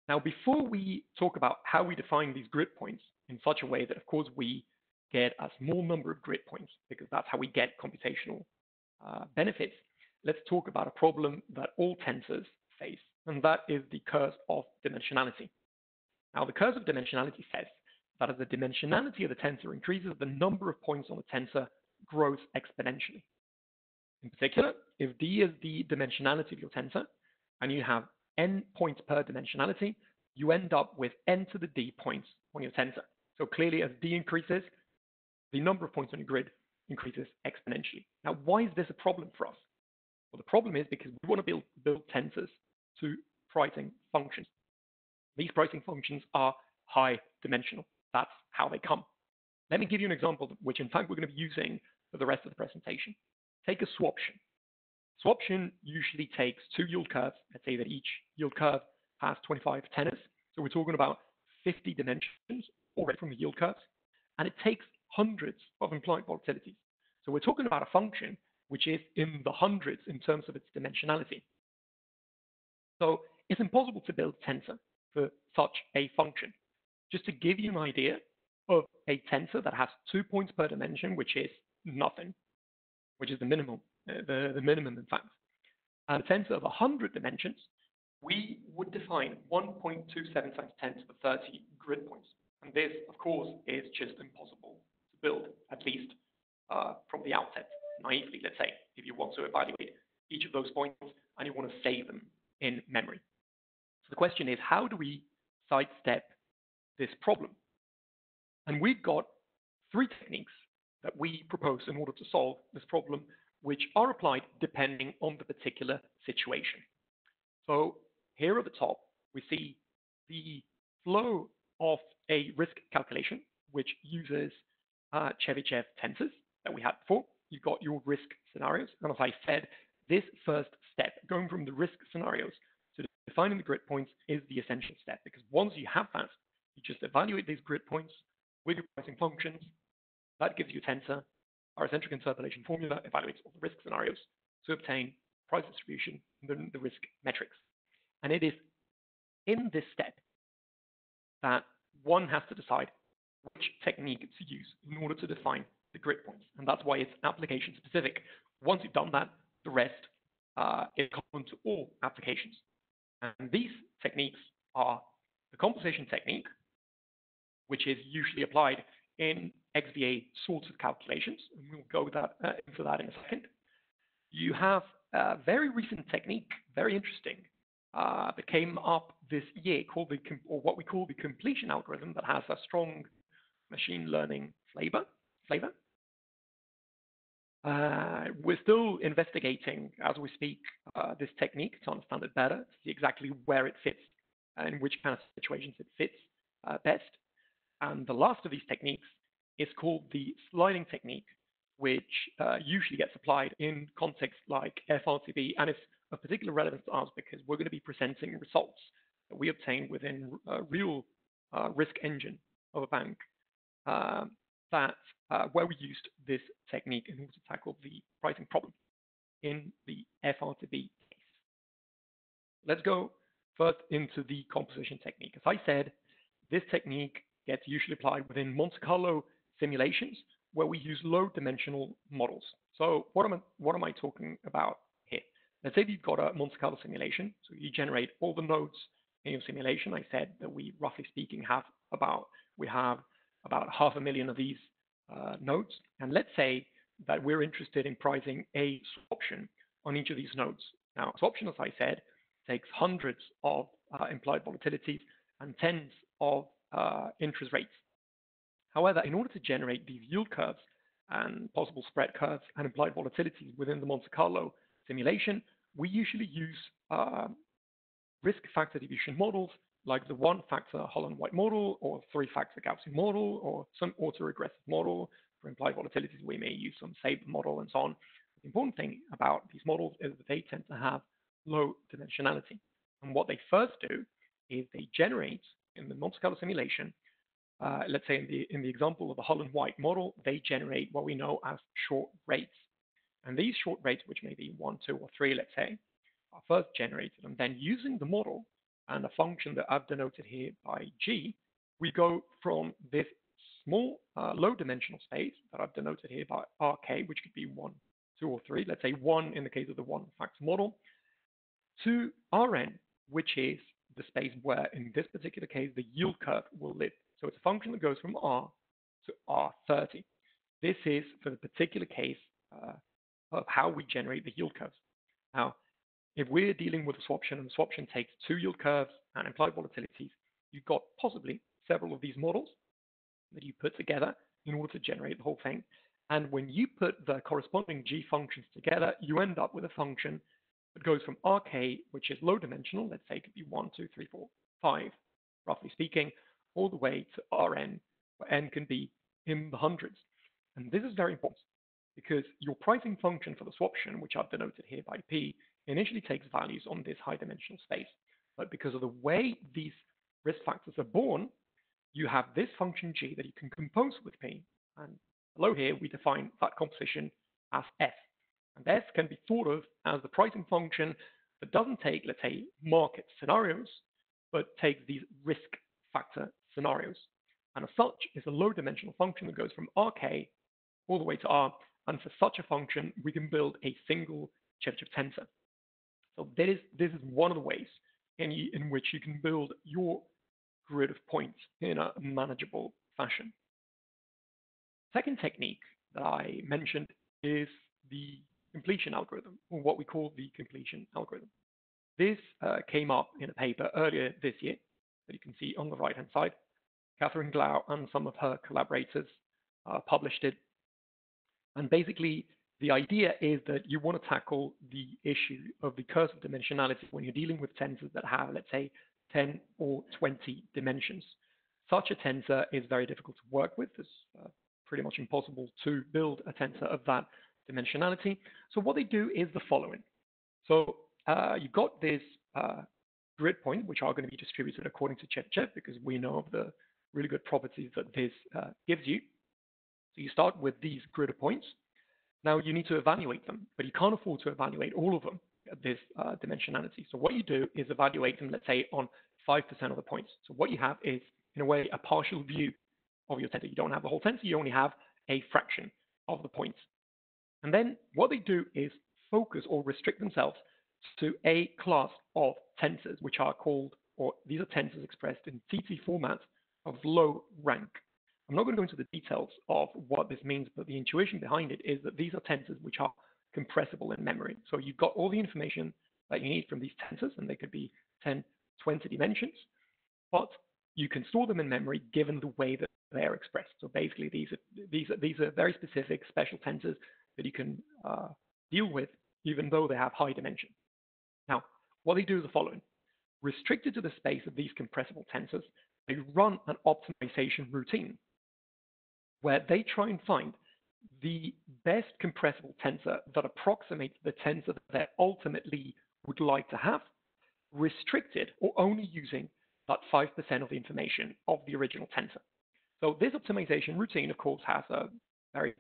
Speaker 1: now, before we talk about how we define these grid points in such a way that, of course, we get a small number of grid points, because that's how we get computational uh, benefits, let's talk about a problem that all tensors face, and that is the curse of dimensionality. Now, the curse of dimensionality says that as the dimensionality of the tensor increases, the number of points on the tensor grows exponentially. In particular, if d is the dimensionality of your tensor, and you have n points per dimensionality, you end up with n to the d points on your tensor. So clearly, as d increases, the number of points on your grid increases exponentially. Now, why is this a problem for us? Well, the problem is because we want to build, build tensors to pricing functions. These pricing functions are high dimensional. That's how they come. Let me give you an example, which in fact we're going to be using for the rest of the presentation. Take a swaption. Swaption usually takes two yield curves. Let's say that each yield curve has 25 tenors. So we're talking about 50 dimensions already from the yield curves. And it takes hundreds of implied volatilities. So we're talking about a function which is in the hundreds in terms of its dimensionality. So it's impossible to build tensor for such a function. just to give you an idea of a tensor that has two points per dimension, which is nothing, which is the minimum, uh, the, the minimum in fact. And a tensor of 100 dimensions, we would define 1.27 times 10 to the 30 grid points. And this, of course, is just impossible to build, at least uh, from the outset, naively, let's say, if you want to evaluate each of those points and you want to save them in memory. So the question is, how do we sidestep this problem? And we've got three techniques that we propose in order to solve this problem, which are applied depending on the particular situation. So here at the top, we see the flow of a risk calculation, which uses uh, Chebyshev tensors that we had before. You've got your risk scenarios. And as I said, this first step, going from the risk scenarios to defining the grid points, is the essential step because once you have that, you just evaluate these grid points with your pricing functions. That gives you a tensor. Barycentric interpolation formula evaluates all the risk scenarios to obtain price distribution and the risk metrics. And it is in this step that one has to decide which technique to use in order to define the grid points. And that's why it's application specific. Once you've done that, the rest uh, is common to all applications. And these techniques are the composition technique, which is usually applied in XVA sorts of calculations. And we'll go that, uh, into that in a second. You have a very recent technique, very interesting, uh, that came up this year called the, or what we call the completion algorithm that has a strong machine learning flavor. flavor. Uh, we're still investigating as we speak uh, this technique to understand it better, to see exactly where it fits and which kind of situations it fits uh, best. And the last of these techniques is called the sliding technique, which uh, usually gets applied in contexts like FRTB and it's of particular relevance to us because we're going to be presenting results that we obtain within a real uh, risk engine of a bank uh, that uh, where we used this technique in order to tackle the pricing problem in the FRTB case. Let's go first into the composition technique. As I said, this technique gets usually applied within Monte Carlo simulations where we use low dimensional models. So what am I, what am I talking about here? Let's say you've got a Monte Carlo simulation. So you generate all the nodes in your simulation. I said that we, roughly speaking, have about we have about half a million of these uh, nodes. And let's say that we're interested in pricing a swaption on each of these nodes. Now, swaption, as I said, takes hundreds of uh, implied volatilities and tens of uh, interest rates. However, in order to generate these yield curves and possible spread curves and implied volatilities within the Monte Carlo simulation, we usually use uh, risk factor distribution models like the one factor Hull-White model or three factor Gaussian model or some autoregressive model. For implied volatilities, we may use some SABR model and so on. The important thing about these models is that they tend to have low dimensionality. And what they first do is they generate in the Monte Carlo simulation, uh, let's say in the, in the example of the Hull-White model, they generate what we know as short rates. And these short rates, which may be one, two, or three, let's say, are first generated. And then using the model and a function that I've denoted here by g, we go from this small uh, low dimensional space that I've denoted here by rk, which could be one, two, or three, let's say one in the case of the one factor model, to rn, which is the space where, in this particular case, the yield curve will live. So it's a function that goes from r to r30. This is, for the particular case, uh, of how we generate the yield curves. Now, if we're dealing with a swaption and swaption takes two yield curves and implied volatilities, you've got possibly several of these models that you put together in order to generate the whole thing. And when you put the corresponding g functions together, you end up with a function that goes from rk, which is low dimensional, let's say it could be 1, 2, 3, 4, 5, roughly speaking, all the way to rn, where n can be in the hundreds. And this is very important because your pricing function for the swaption, which I've denoted here by P, initially takes values on this high dimensional space. But because of the way these risk factors are born, you have this function G that you can compose with P. And below here, we define that composition as F. And F can be thought of as the pricing function that doesn't take, let's say, market scenarios, but takes these risk factor scenarios. And as such, is a low-dimensional function that goes from Rk all the way to R. And for such a function, we can build a single Chebyshev tensor. So that is, this is one of the ways in, in which you can build your grid of points in a manageable fashion. Second technique that I mentioned is the completion algorithm, or what we call the completion algorithm. This uh, came up in a paper earlier this year that you can see on the right-hand side. Kathrin Glau and some of her collaborators uh, published it. And basically, the idea is that you want to tackle the issue of the curse of dimensionality when you're dealing with tensors that have, let's say, 10 or 20 dimensions. Such a tensor is very difficult to work with. It's uh, pretty much impossible to build a tensor of that dimensionality. So what they do is the following. So uh, you've got this uh, grid point, which are going to be distributed according to Chebyshev, because we know of the really good properties that this uh, gives you. So you start with these grid points. Now you need to evaluate them, but you can't afford to evaluate all of them at this uh, dimensionality. So what you do is evaluate them, let's say, on 5% of the points. So what you have is, in a way, a partial view of your tensor. You don't have the whole tensor, you only have a fraction of the points. And then what they do is focus or restrict themselves to a class of tensors, which are called, or these are tensors expressed in TT format of low rank. I'm not going to go into the details of what this means, but the intuition behind it is that these are tensors which are compressible in memory. So you've got all the information that you need from these tensors, and they could be 10, 20 dimensions, but you can store them in memory given the way that they're expressed. So basically, these are, these are, these are very specific special tensors that you can uh, deal with, even though they have high dimension. Now, what they do is the following. Restricted to the space of these compressible tensors, they run an optimization routine where they try and find the best compressible tensor that approximates the tensor that they ultimately would like to have, restricted or only using that 5% of the information of the original tensor. So this optimization routine, of course, has a very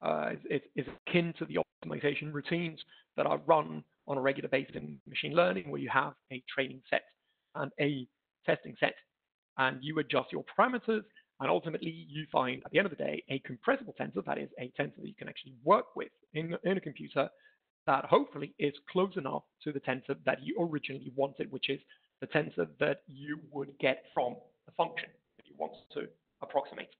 Speaker 1: uh, is, is, akin to the optimization routines that are run on a regular basis in machine learning, where you have a training set and a testing set, and you adjust your parameters, and ultimately you find at the end of the day a compressible tensor, that is a tensor that you can actually work with in, in a computer that hopefully is close enough to the tensor that you originally wanted, which is the tensor that you would get from the function that you want to approximate.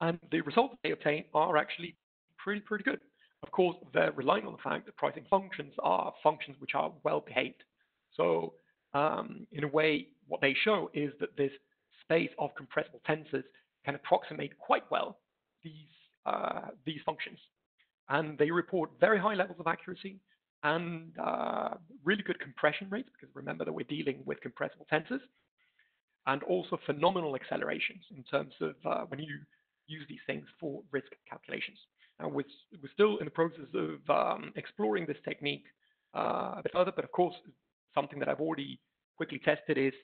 Speaker 1: And the results they obtain are actually pretty, pretty good. Of course, they're relying on the fact that pricing functions are functions which are well behaved. So um, in a way, what they show is that this space of compressible tensors can approximate quite well these, uh, these functions. And they report very high levels of accuracy and uh, really good compression rates, because remember that we're dealing with compressible tensors, and also phenomenal accelerations in terms of uh, when you use these things for risk calculations. Now, we're, we're still in the process of um, exploring this technique uh, a bit further, but of course, something that I've already quickly tested is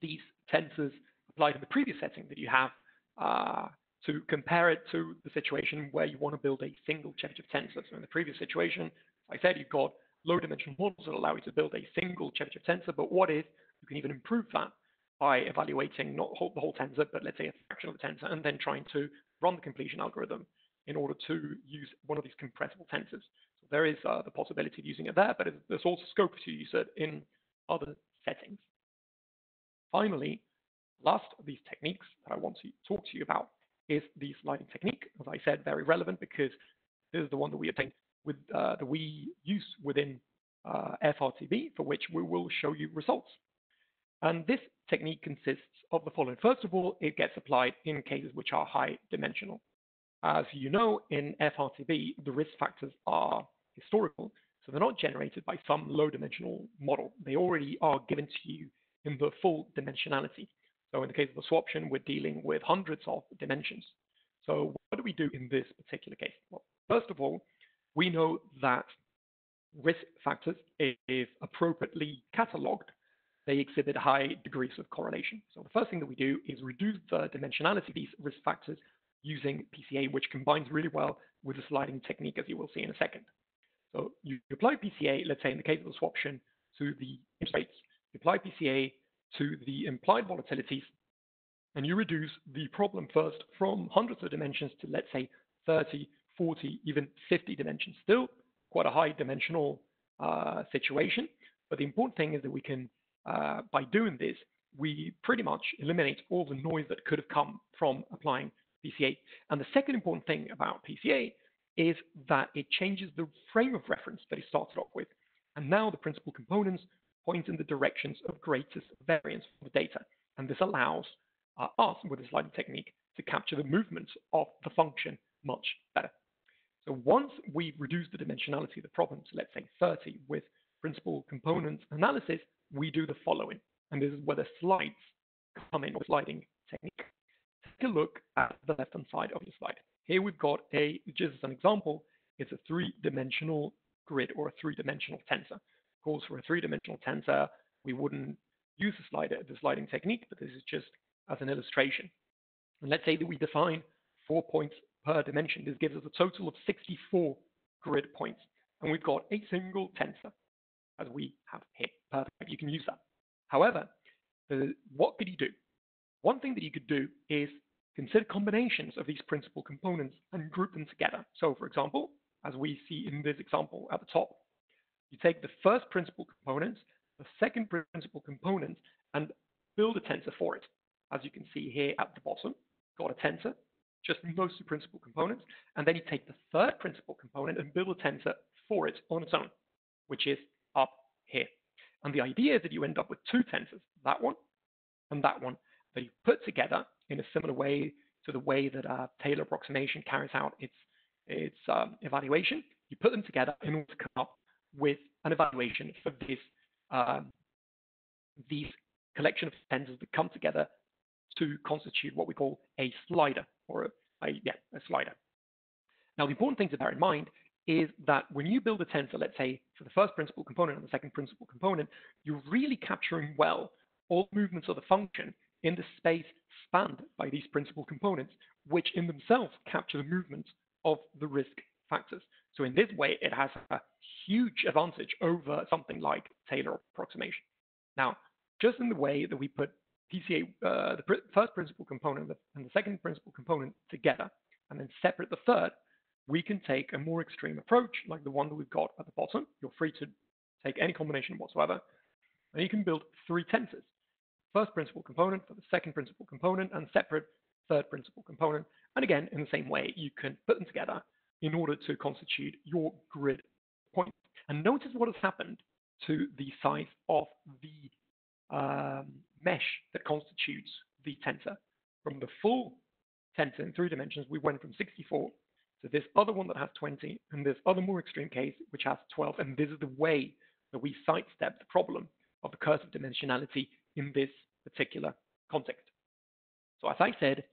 Speaker 1: these tensors applied in the previous setting that you have uh, to compare it to the situation where you want to build a single Chebyshev tensor. So in the previous situation, I said, you've got low dimensional models that allow you to build a single Chebyshev tensor, but what if you can even improve that by evaluating not the whole tensor, but let's say a fraction of the tensor, and then trying to run the completion algorithm in order to use one of these compressible tensors. So there is uh, the possibility of using it there, but there's also scope to use it in other settings. Finally, last of these techniques that I want to talk to you about is the sliding technique. As I said, very relevant because this is the one that we obtain with uh, we use within uh, FRTB, for which we will show you results. And this technique consists of the following. First of all, it gets applied in cases which are high dimensional. As you know, in FRTB, the risk factors are historical, so they're not generated by some low dimensional model. They already are given to you in the full dimensionality. So in the case of the swaption, we're dealing with hundreds of dimensions. So what do we do in this particular case? Well, first of all, we know that risk factors, if appropriately cataloged, they exhibit high degrees of correlation. So the first thing that we do is reduce the dimensionality of these risk factors using PCA, which combines really well with the sliding technique, as you will see in a second. So you apply PCA, let's say in the case of the swaption, to the interest rates. You apply PCA to the implied volatilities, and you reduce the problem first from hundreds of dimensions to, let's say, 30, 40, even 50 dimensions. Still quite a high dimensional uh, situation. But the important thing is that we can, uh, by doing this, we pretty much eliminate all the noise that could have come from applying PCA. And the second important thing about PCA is that it changes the frame of reference that it started off with. And now the principal components point in the directions of greatest variance for the data. And this allows uh, us, with the sliding technique, to capture the movements of the function much better. So once we reduce the dimensionality of the problem to, let's say, 30 with principal component analysis, we do the following. And this is where the slides come in, or sliding technique. Take a look at the left-hand side of the slide. Here we've got a, just as an example, it's a three-dimensional grid or a three-dimensional tensor. Course, for a three-dimensional tensor, we wouldn't use the, slider, the sliding technique, but this is just as an illustration. And let's say that we define four points per dimension. This gives us a total of 64 grid points. And we've got a single tensor, as we have here. Perfect. You can use that. However, the, what could you do? One thing that you could do is Consider combinations of these principal components and group them together. So for example, as we see in this example at the top, you take the first principal component, the second principal component, and build a tensor for it. As you can see here at the bottom, got a tensor, just mostly principal components, and then you take the third principal component and build a tensor for it on its own, which is up here. And the idea is that you end up with two tensors, that one and that one, that you put together in a similar way to the way that uh, Taylor approximation carries out its, its um, evaluation. You put them together in order to come up with an evaluation for this, um, these collection of tensors that come together to constitute what we call a slider, or a, a, yeah, a slider. Now, the important thing to bear in mind is that when you build a tensor, let's say for the first principal component and the second principal component, you're really capturing well all movements of the function in the space spanned by these principal components, which in themselves capture the movements of the risk factors. So in this way, it has a huge advantage over something like Taylor approximation. Now, just in the way that we put PCA, uh, the pr first principal component and the second principal component together, and then separate the third, we can take a more extreme approach, like the one that we've got at the bottom. You're free to take any combination whatsoever, and you can build three tensors first principal component for the second principal component and separate third principal component. And again, in the same way, you can put them together in order to constitute your grid point. And notice what has happened to the size of the um, mesh that constitutes the tensor. From the full tensor in three dimensions, we went from 64 to this other one that has 20, and this other more extreme case, which has 12. And this is the way that we sidestep the problem of the curse of dimensionality in this particular context. So as I said,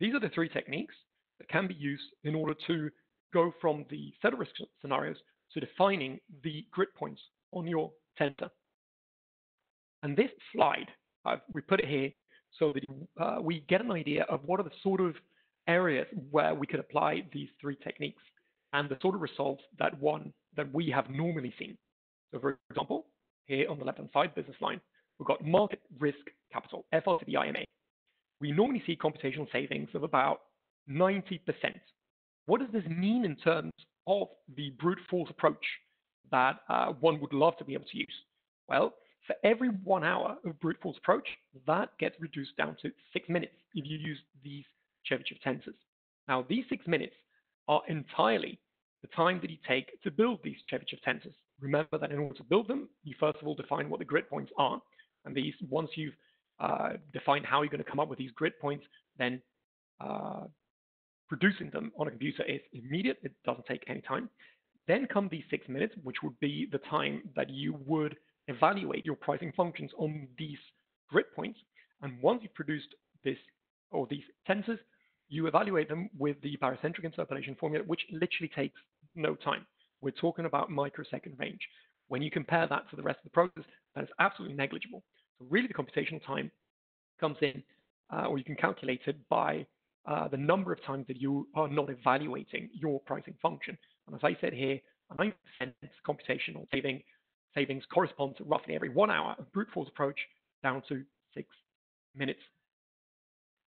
Speaker 1: these are the three techniques that can be used in order to go from the set of risk scenarios to defining the grid points on your tensor. And this slide, uh, we put it here so that uh, we get an idea of what are the sort of areas where we could apply these three techniques and the sort of results that one that we have normally seen. So for example, here on the left-hand side, business line, we've got market risk capital, FRTB-IMA. We normally see computational savings of about 90%. What does this mean in terms of the brute force approach that uh, one would love to be able to use? Well, for every one hour of brute force approach, that gets reduced down to six minutes if you use these Chebyshev tensors. Now, these six minutes are entirely the time that you take to build these Chebyshev tensors. Remember that in order to build them, you first of all define what the grid points are. And these, once you've uh, defined how you're going to come up with these grid points, then uh, producing them on a computer is immediate. It doesn't take any time. Then come these six minutes, which would be the time that you would evaluate your pricing functions on these grid points. And once you've produced this or these tensors, you evaluate them with the barycentric interpolation formula, which literally takes no time. We're talking about microsecond range. When you compare that to the rest of the process, that is absolutely negligible. So really the computational time comes in, uh, or you can calculate it by uh, the number of times that you are not evaluating your pricing function. And as I said here, a 9% computational saving, savings corresponds to roughly every one hour of brute force approach down to six minutes.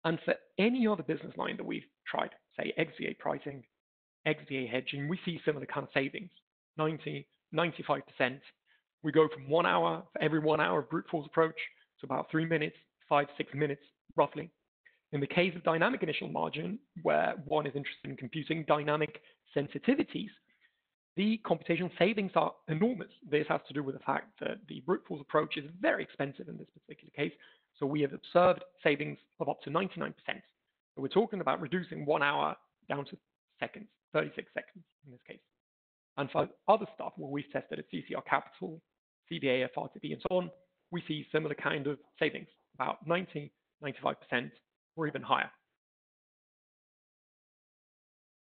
Speaker 1: And for any other business line that we've tried, say XVA pricing, XVA hedging, we see similar kind of savings, 90, 95%. We go from one hour for every one hour of brute force approach to about three minutes, five, six minutes, roughly. In the case of dynamic initial margin, where one is interested in computing dynamic sensitivities, the computational savings are enormous. This has to do with the fact that the brute force approach is very expensive in this particular case. So we have observed savings of up to 99%. So we're talking about reducing one hour down to seconds, 36 seconds in this case. And for other stuff where we've tested at CCR Capital, CVA, FRTB, and so on, we see similar kind of savings, about 90, 95%, or even higher.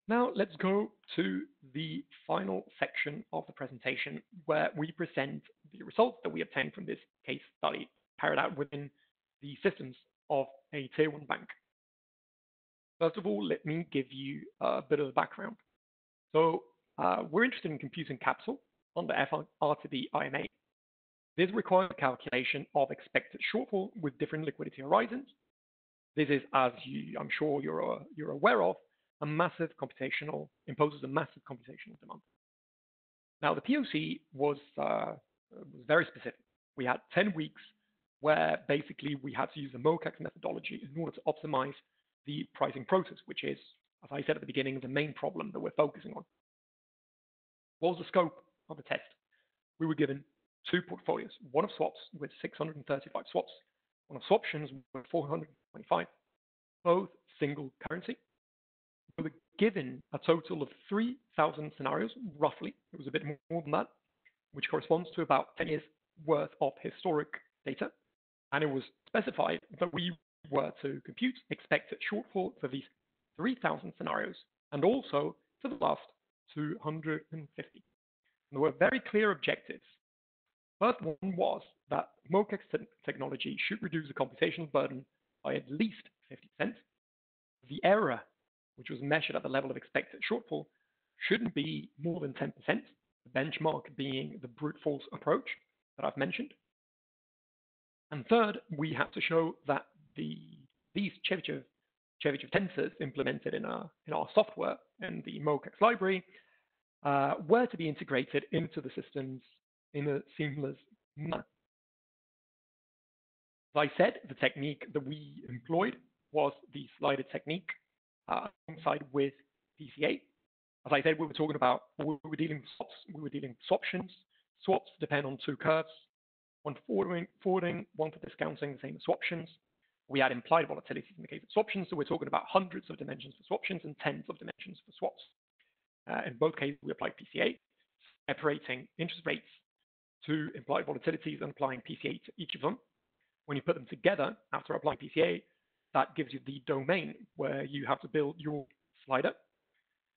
Speaker 1: Now let's go to the final section of the presentation where we present the results that we obtained from this case study carried out within the systems of a tier one bank. First of all, let me give you a bit of the background. So uh, we're interested in computing capital the FRTB IMA. This requires a calculation of expected shortfall with different liquidity horizons. This is, as you, I'm sure you're, uh, you're aware of, a massive computational, imposes a massive computational demand. Now, the POC was, uh, was very specific. We had 10 weeks where basically we had to use the MoCaX methodology in order to optimize the pricing process, which is, as I said at the beginning, the main problem that we're focusing on. What was the scope of the test? We were given two portfolios, one of swaps with 635 swaps, one of swaptions with 425, both single currency. We were given a total of 3,000 scenarios, roughly. It was a bit more than that, which corresponds to about 10 years worth of historic data. And it was specified that we were to compute expected shortfall for these 3,000 scenarios and also for the last 250. And there were very clear objectives. First one was that MoCaX technology should reduce the computational burden by at least 50%. The error, which was measured at the level of expected shortfall, shouldn't be more than 10%, the benchmark being the brute force approach that I've mentioned. And third, we have to show that the these Chebyshev, Chebyshev tensors implemented in our, in our software and the MoCaX library uh, were to be integrated into the systems in a seamless manner. As I said, the technique that we employed was the slider technique uh, alongside with PCA. As I said, we were talking about, we were dealing with swaps, we were dealing with swaptions. Swaps depend on two curves, one for forwarding, one for discounting, the same as swaptions. We had implied volatilities in the case of swaptions, so we're talking about hundreds of dimensions for swaptions and tens of dimensions for swaps. Uh, in both cases, we applied PCA, separating interest rates to implied volatilities and applying PCA to each of them. When you put them together after applying PCA, that gives you the domain where you have to build your slider.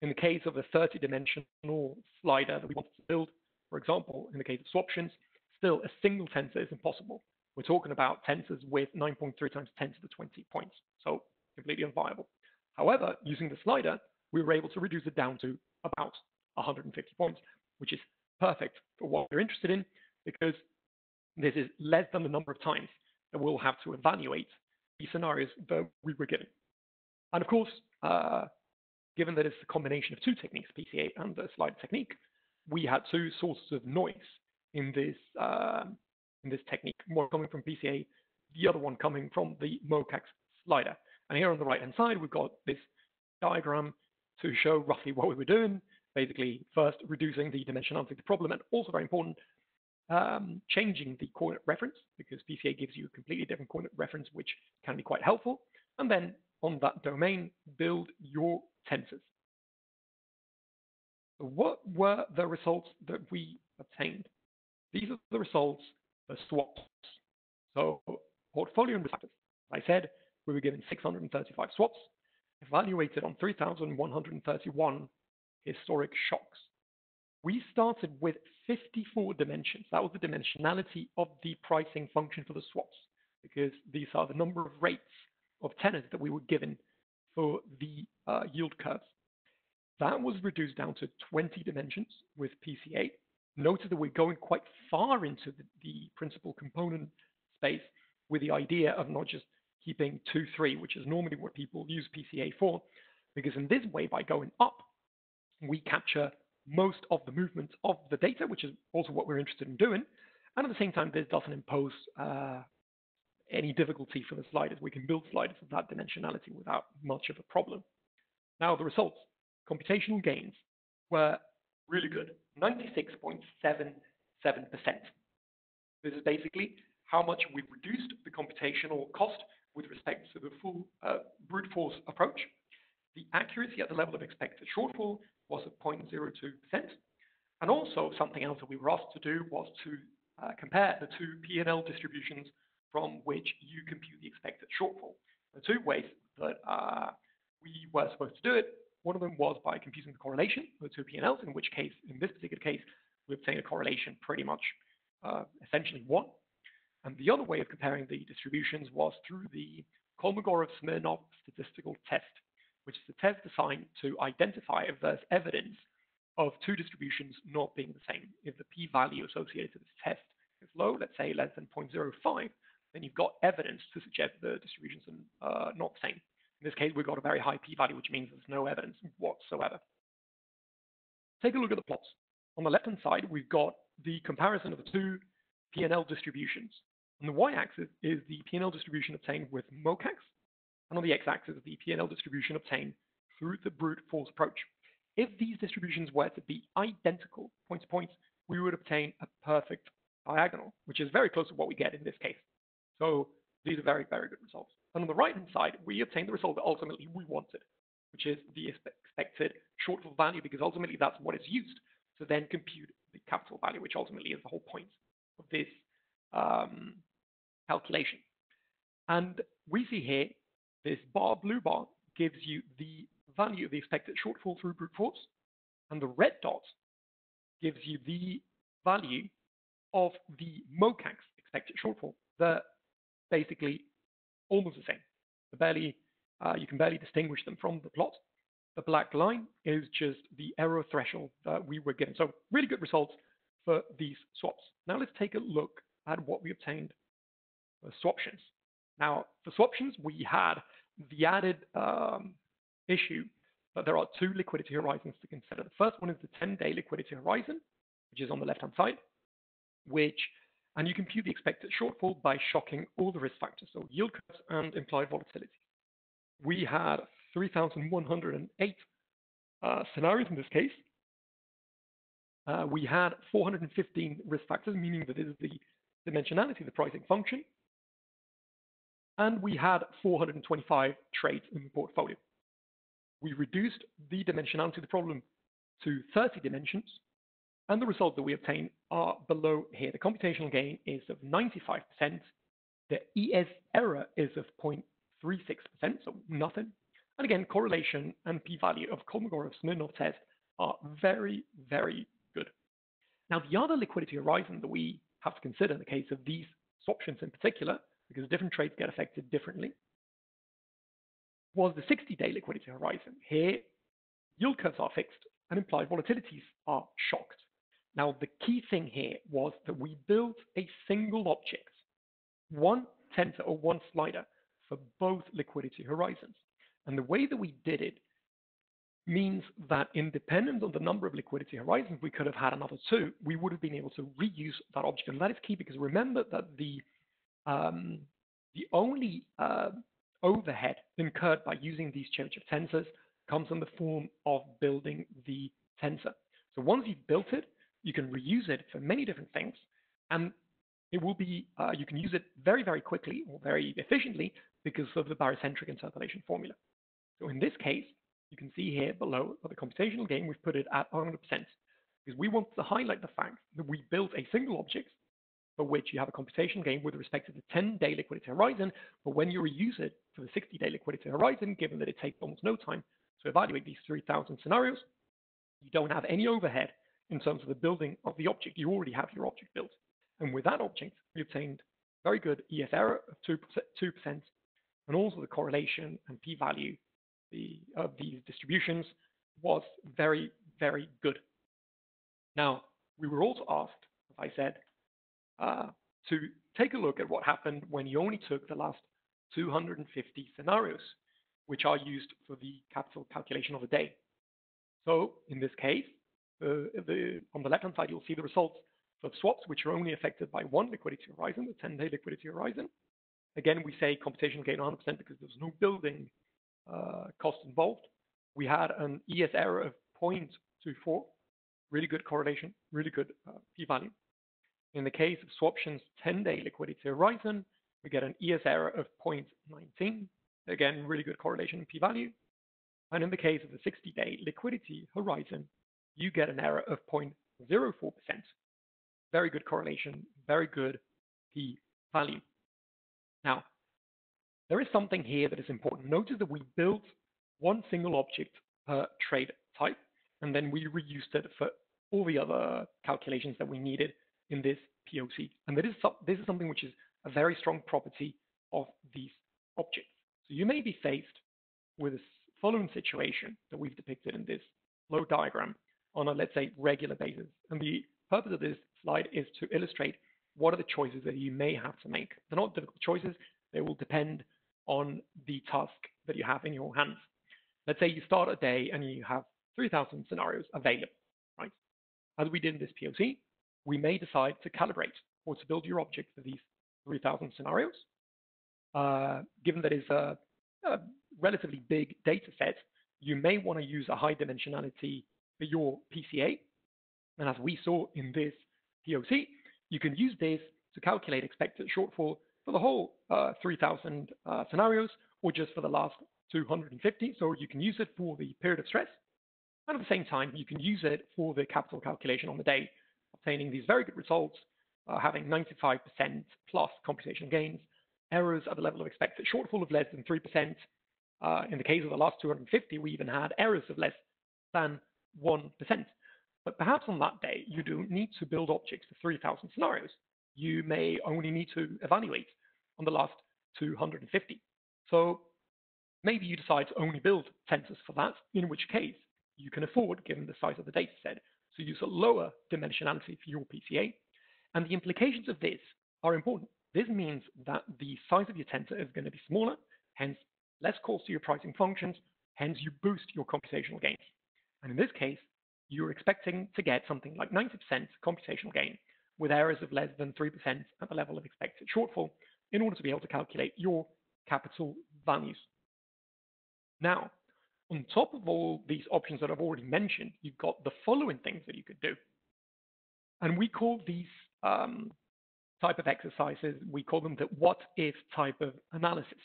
Speaker 1: In the case of a 30-dimensional slider that we want to build, for example, in the case of swaptions, still a single tensor is impossible. We're talking about tensors with 9.3 times 10 to the 20 points, so completely unviable. However, using the slider, we were able to reduce it down to about 150 points, which is perfect for what we're interested in because this is less than the number of times that we'll have to evaluate the scenarios that we were given. And of course, uh, given that it's a combination of two techniques, PCA and the slider technique, we had two sources of noise in this uh, in this technique, one coming from PCA, the other one coming from the MoCaX slider. And here on the right hand side, we've got this diagram to show roughly what we were doing. Basically, first reducing the dimensionality of the problem, and also very important, um, changing the coordinate reference because PCA gives you a completely different coordinate reference, which can be quite helpful. And then on that domain, build your tensors. So what were the results that we obtained? These are the results for swaps. So portfolio and factors. I said we were given 635 swaps, evaluated on 3,131 historic shocks. We started with 54 dimensions. That was the dimensionality of the pricing function for the swaps, because these are the number of rates of tenors that we were given for the uh, yield curves. That was reduced down to 20 dimensions with PCA. Notice that we're going quite far into the, the principal component space with the idea of not just keeping 2, 3, which is normally what people use PCA for, because in this way, by going up, we capture most of the movement of the data, which is also what we're interested in doing. And at the same time, this doesn't impose uh, any difficulty for the sliders. We can build sliders of that dimensionality without much of a problem. Now, the results, computational gains were really good, 96.77%. This is basically how much we've reduced the computational cost with respect to the full uh, brute force approach. The accuracy at the level of expected shortfall was at 0.02%. And also something else that we were asked to do was to uh, compare the two P&L distributions from which you compute the expected shortfall. The two ways that uh, we were supposed to do it, one of them was by computing the correlation of the two P&Ls, in which case, in this particular case, we obtain a correlation pretty much uh, essentially one. And the other way of comparing the distributions was through the Kolmogorov-Smirnov statistical test, which is a test designed to identify if there's evidence of two distributions not being the same. If the p-value associated to this test is low, let's say less than 0.05, then you've got evidence to suggest the distributions are uh, not the same. In this case, we've got a very high p-value, which means there's no evidence whatsoever. Take a look at the plots. On the left-hand side, we've got the comparison of the two P&L distributions. On the y-axis is the P&L distribution obtained with MoCaX, and on the x-axis of the P&L distribution obtained through the brute force approach. If these distributions were to be identical point to point, we would obtain a perfect diagonal, which is very close to what we get in this case. So these are very, very good results. And on the right-hand side, we obtain the result that ultimately we wanted, which is the expected shortfall value, because ultimately that's what is used to then compute the capital value, which ultimately is the whole point of this um, calculation. And we see here this bar, blue bar, gives you the value of the expected shortfall through brute force, and the red dot gives you the value of the MoCaX expected shortfall. They're basically almost the same. barely, uh, you can barely distinguish them from the plot. The black line is just the error threshold that we were given. So really good results for these swaps. Now let's take a look at what we obtained for swaptions. Now, for swaptions, we had the added um, issue that there are two liquidity horizons to consider. The first one is the 10-day liquidity horizon, which is on the left-hand side, which, and you compute the expected shortfall by shocking all the risk factors, so yield curves and implied volatility. We had 3,108 uh, scenarios in this case. Uh, we had 415 risk factors, meaning that this is the dimensionality of the pricing function. And we had 425 trades in the portfolio. We reduced the dimensionality of the problem to 30 dimensions, and the results that we obtain are below here. The computational gain is of 95%. The ES error is of 0.36%, so nothing. And again, correlation and p-value of Kolmogorov-Smirnov test are very, very good. Now, the other liquidity horizon that we have to consider in the case of these options in particular, because different trades get affected differently, was the 60-day liquidity horizon. Here, yield curves are fixed and implied volatilities are shocked. Now, the key thing here was that we built a single object, one tensor or one slider for both liquidity horizons. And the way that we did it means that independent on the number of liquidity horizons we could have had another two, we would have been able to reuse that object. And that is key because remember that the the only uh, overhead incurred by using these Chebyshev tensors comes in the form of building the tensor. So once you've built it, you can reuse it for many different things, and it will be uh, you can use it very very quickly or very efficiently because of the barycentric interpolation formula. So in this case, you can see here below for the computational gain, we've put it at 100% because we want to highlight the fact that we built a single object for which you have a computation gain with respect to the 10-day liquidity horizon, but when you reuse it for the 60-day liquidity horizon, given that it takes almost no time to evaluate these 3,000 scenarios, you don't have any overhead in terms of the building of the object. You already have your object built. And with that object, we obtained very good ES error of 2%, 2% and also the correlation and p-value the, of these distributions was very, very good. Now, we were also asked, as I said, uh, to take a look at what happened when you only took the last 250 scenarios, which are used for the capital calculation of a day. So in this case, uh, the, on the left-hand side, you'll see the results for swaps, which are only affected by one liquidity horizon, the 10-day liquidity horizon. Again, we say computational gain 100% because there's no building uh, cost involved. We had an ES error of 0.24, really good correlation, really good uh, p-value. In the case of swaptions 10-day liquidity horizon, we get an ES error of 0.19. Again, really good correlation p-value. And in the case of the 60-day liquidity horizon, you get an error of 0.04%. Very good correlation, very good p-value. Now, there is something here that is important. Notice that we built one single object per trade type, and then we reused it for all the other calculations that we needed in this POC. And this is, this is something which is a very strong property of these objects. So you may be faced with a following situation that we've depicted in this flow diagram on a, let's say, regular basis. And the purpose of this slide is to illustrate what are the choices that you may have to make. They're not difficult choices. They will depend on the task that you have in your hands. Let's say you start a day and you have 3,000 scenarios available, right? As we did in this POC, we may decide to calibrate or to build your object for these 3,000 scenarios. Uh, given that it's a, a relatively big data set, you may want to use a high dimensionality for your PCA. And as we saw in this POC, you can use this to calculate expected shortfall for the whole uh, 3,000 uh, scenarios or just for the last 250. So you can use it for the period of stress. And at the same time, you can use it for the capital calculation on the day, obtaining these very good results, uh, having 95% plus computational gains, errors at the level of expected shortfall of less than 3%. Uh, in the case of the last 250, we even had errors of less than 1%. But perhaps on that day, you don't need to build objects for 3,000 scenarios. You may only need to evaluate on the last 250. So maybe you decide to only build tensors for that, in which case you can afford, given the size of the data set, to use a lower dimensionality for your PCA. And the implications of this are important. This means that the size of your tensor is going to be smaller, hence less cost to your pricing functions, hence you boost your computational gains. And in this case, you're expecting to get something like 90% computational gain with errors of less than 3% at the level of expected shortfall in order to be able to calculate your capital values. Now, on top of all these options that I've already mentioned, you've got the following things that you could do. And we call these um, type of exercises, we call them the what if type of analysis.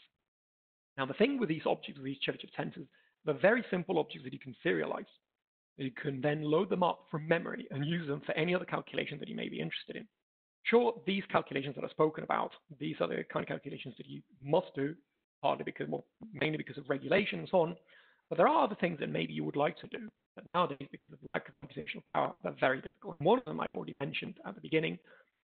Speaker 1: Now, the thing with these objects, these Chebyshev tensors, they're very simple objects that you can serialize. You can then load them up from memory and use them for any other calculation that you may be interested in. Sure, these calculations that I've spoken about, these are the kind of calculations that you must do, partly because, well, mainly because of regulation and so on. But there are other things that maybe you would like to do. But nowadays, because of the lack of computational power, they're very difficult. And one of them I've already mentioned at the beginning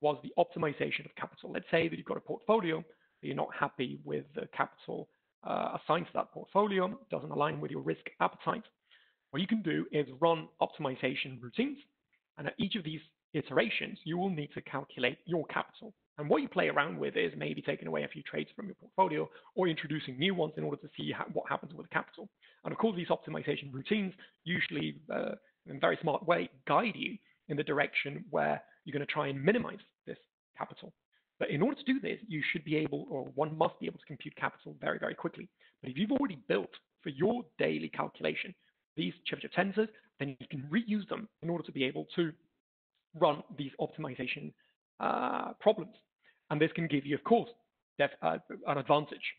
Speaker 1: was the optimization of capital. Let's say that you've got a portfolio, but you're not happy with the capital uh, assigned to that portfolio, doesn't align with your risk appetite. What you can do is run optimization routines. And at each of these iterations, you will need to calculate your capital. And what you play around with is maybe taking away a few trades from your portfolio or introducing new ones in order to see what happens with the capital. And of course, these optimization routines usually, uh, in a very smart way, guide you in the direction where you're going to try and minimize this capital. But in order to do this, you should be able, or one must be able to compute capital very, very quickly. But if you've already built for your daily calculation these Chebyshev tensors, then you can reuse them in order to be able to run these optimization uh, problems. And this can give you, of course, uh, an advantage.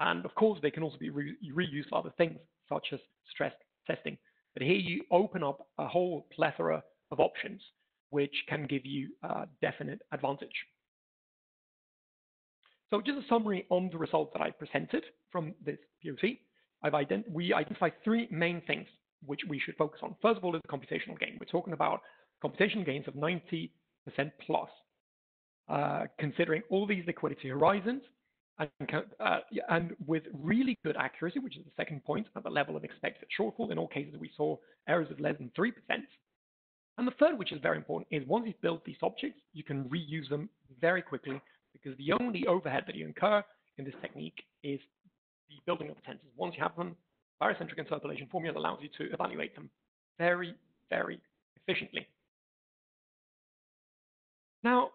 Speaker 1: And of course, they can also be re reused for other things, such as stress testing. But here you open up a whole plethora of options, which can give you a definite advantage. So just a summary on the results that I presented from this POC. Ident we identify three main things which we should focus on. First of all is the computational gain. We're talking about computational gains of 90% plus, uh, considering all these liquidity horizons and, uh, and, with really good accuracy, which is the second point, at the level of expected shortfall. In all cases, we saw errors of less than 3%. And the third, which is very important, is once you've built these objects, you can reuse them very quickly because the only overhead that you incur in this technique is the building of the tensors. Once you have them, barycentric interpolation formula allows you to evaluate them very, very efficiently. Now,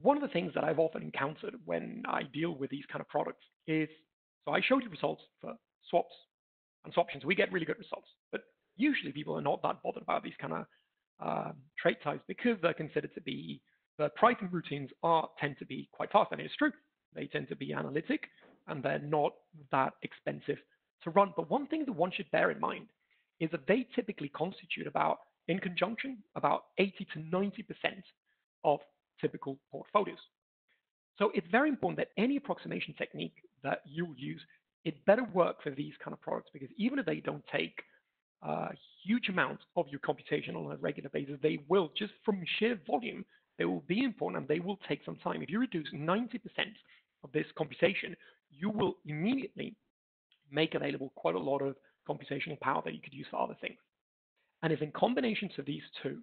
Speaker 1: one of the things that I've often encountered when I deal with these kind of products is, so I showed you results for swaps and swaptions. We get really good results, but usually people are not that bothered about these kind of uh, trade types because they're considered to be, the pricing routines are tend to be quite fast, and it's true. They tend to be analytic, and they're not that expensive to run. But one thing that one should bear in mind is that they typically constitute about, in conjunction, about 80 to 90% of typical portfolios. So it's very important that any approximation technique that you use, it better work for these kind of products because even if they don't take uh, huge amounts of your computation on a regular basis, they will, just from sheer volume, they will be important and they will take some time. If you reduce 90% of this computation, you will immediately make available quite a lot of computational power that you could use for other things. And if in combination to these two,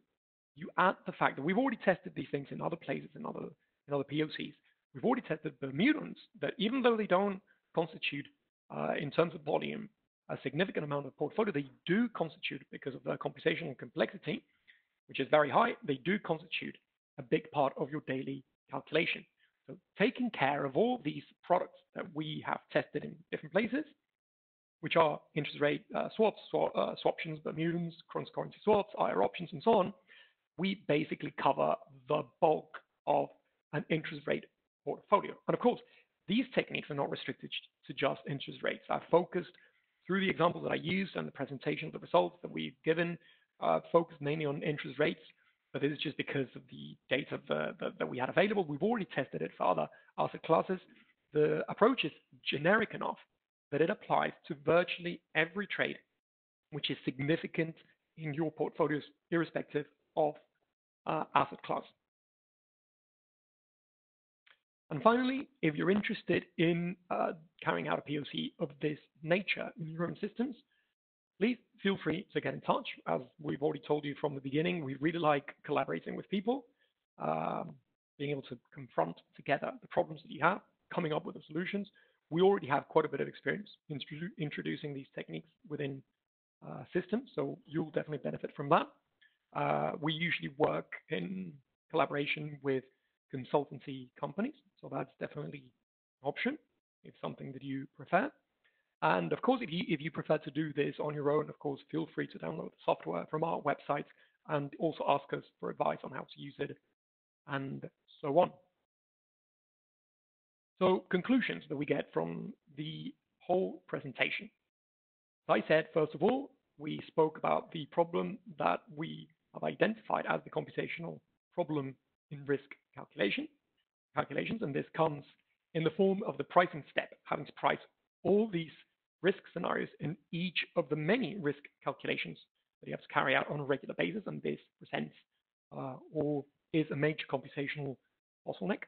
Speaker 1: you add the fact that we've already tested these things in other places, in other, in other POCs, we've already tested Bermudans that even though they don't constitute, uh, in terms of volume, a significant amount of portfolio, they do constitute, because of their computational complexity, which is very high, they do constitute a big part of your daily calculation. So taking care of all these products that we have tested in different places, which are interest rate uh, swaps, swap, uh, swaptions, Bermudans, cross-currency swaps, IR options, and so on, we basically cover the bulk of an interest rate portfolio. And of course, these techniques are not restricted to just interest rates. I've focused through the examples that I used and the presentation of the results that we've given, uh, focused mainly on interest rates, but this is just because of the data that, that we had available. We've already tested it for other asset classes. The approach is generic enough that it applies to virtually every trade which is significant in your portfolios, irrespective of uh, asset class. And finally, if you're interested in uh, carrying out a POC of this nature in your own systems, please feel free to get in touch. As we've already told you from the beginning, we really like collaborating with people, um, being able to confront together the problems that you have, coming up with the solutions. We already have quite a bit of experience in introducing these techniques within uh, systems, so you'll definitely benefit from that. Uh, we usually work in collaboration with consultancy companies, so that's definitely an option if something that you prefer. And of course, if you, if you prefer to do this on your own, of course, feel free to download the software from our website and also ask us for advice on how to use it and so on. So conclusions that we get from the whole presentation. As I said, first of all, we spoke about the problem that we have identified as the computational problem in risk calculation, calculations, and this comes in the form of the pricing step, having to price all these risk scenarios in each of the many risk calculations that you have to carry out on a regular basis, and this presents uh, or is a major computational bottleneck.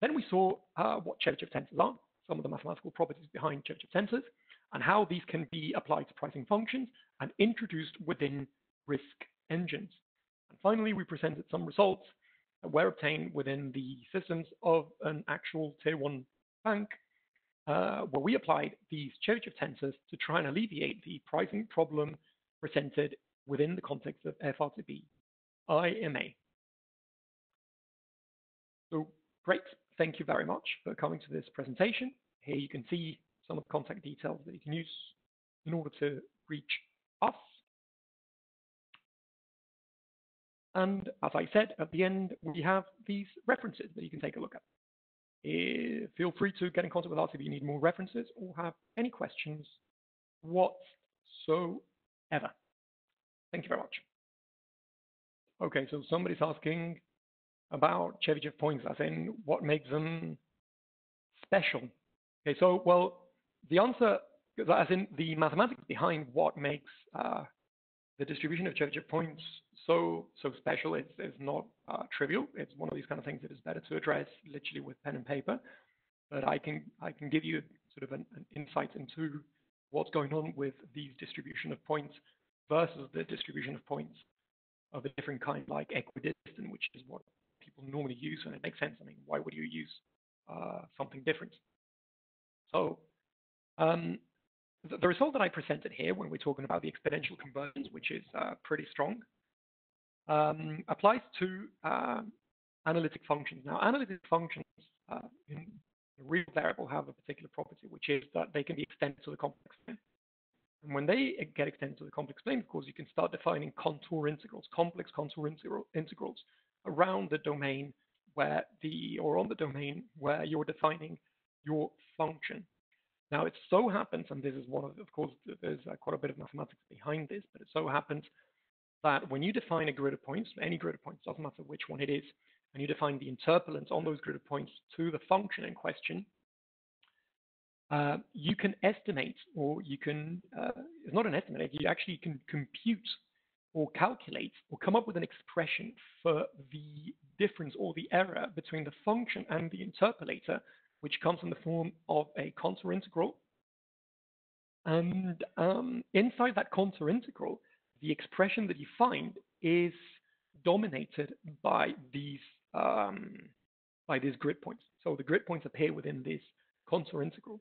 Speaker 1: Then we saw uh, what Chebyshev tensors are, some of the mathematical properties behind Chebyshev tensors, and how these can be applied to pricing functions and introduced within risk engines. And finally, we presented some results that were obtained within the systems of an actual tier one bank uh, where we applied these Chebyshev tensors to try and alleviate the pricing problem presented within the context of FRTB IMA. So great, thank you very much for coming to this presentation. Here you can see some of the contact details that you can use in order to reach us. And as I said, at the end, we have these references that you can take a look at. Uh, feel free to get in contact with us if you need more references or have any questions whatsoever. Thank you very much. Okay, so somebody's asking about Chebyshev points, as in what makes them special. Okay, so, well, the answer, as in the mathematics behind what makes uh, the distribution of Chebyshev points so so special. It's, it's not uh, trivial. It's one of these kind of things that is better to address literally with pen and paper. But I can I can give you sort of an, an insight into what's going on with these distribution of points versus the distribution of points of a different kind, like equidistant, which is what people normally use, and it makes sense. I mean, why would you use uh, something different? So Um, the, result that I presented here when we're talking about the exponential convergence, which is uh, pretty strong, um, applies to uh, analytic functions. Now, analytic functions uh, in real variable have a particular property, which is that they can be extended to the complex plane. And when they get extended to the complex plane, of course, you can start defining contour integrals, complex contour integral, integrals around the domain where the, or on the domain where you're defining your function. Now, it so happens, and this is one of, of course, there's uh, quite a bit of mathematics behind this, but it so happens that when you define a grid of points, any grid of points, doesn't matter which one it is, and you define the interpolants on those grid of points to the function in question, uh, you can estimate, or you can, uh, it's not an estimate, you actually can compute or calculate or come up with an expression for the difference or the error between the function and the interpolator, which comes in the form of a contour integral. And um, inside that contour integral, the expression that you find is dominated by these um, by these grid points. So the grid points appear within this contour integral.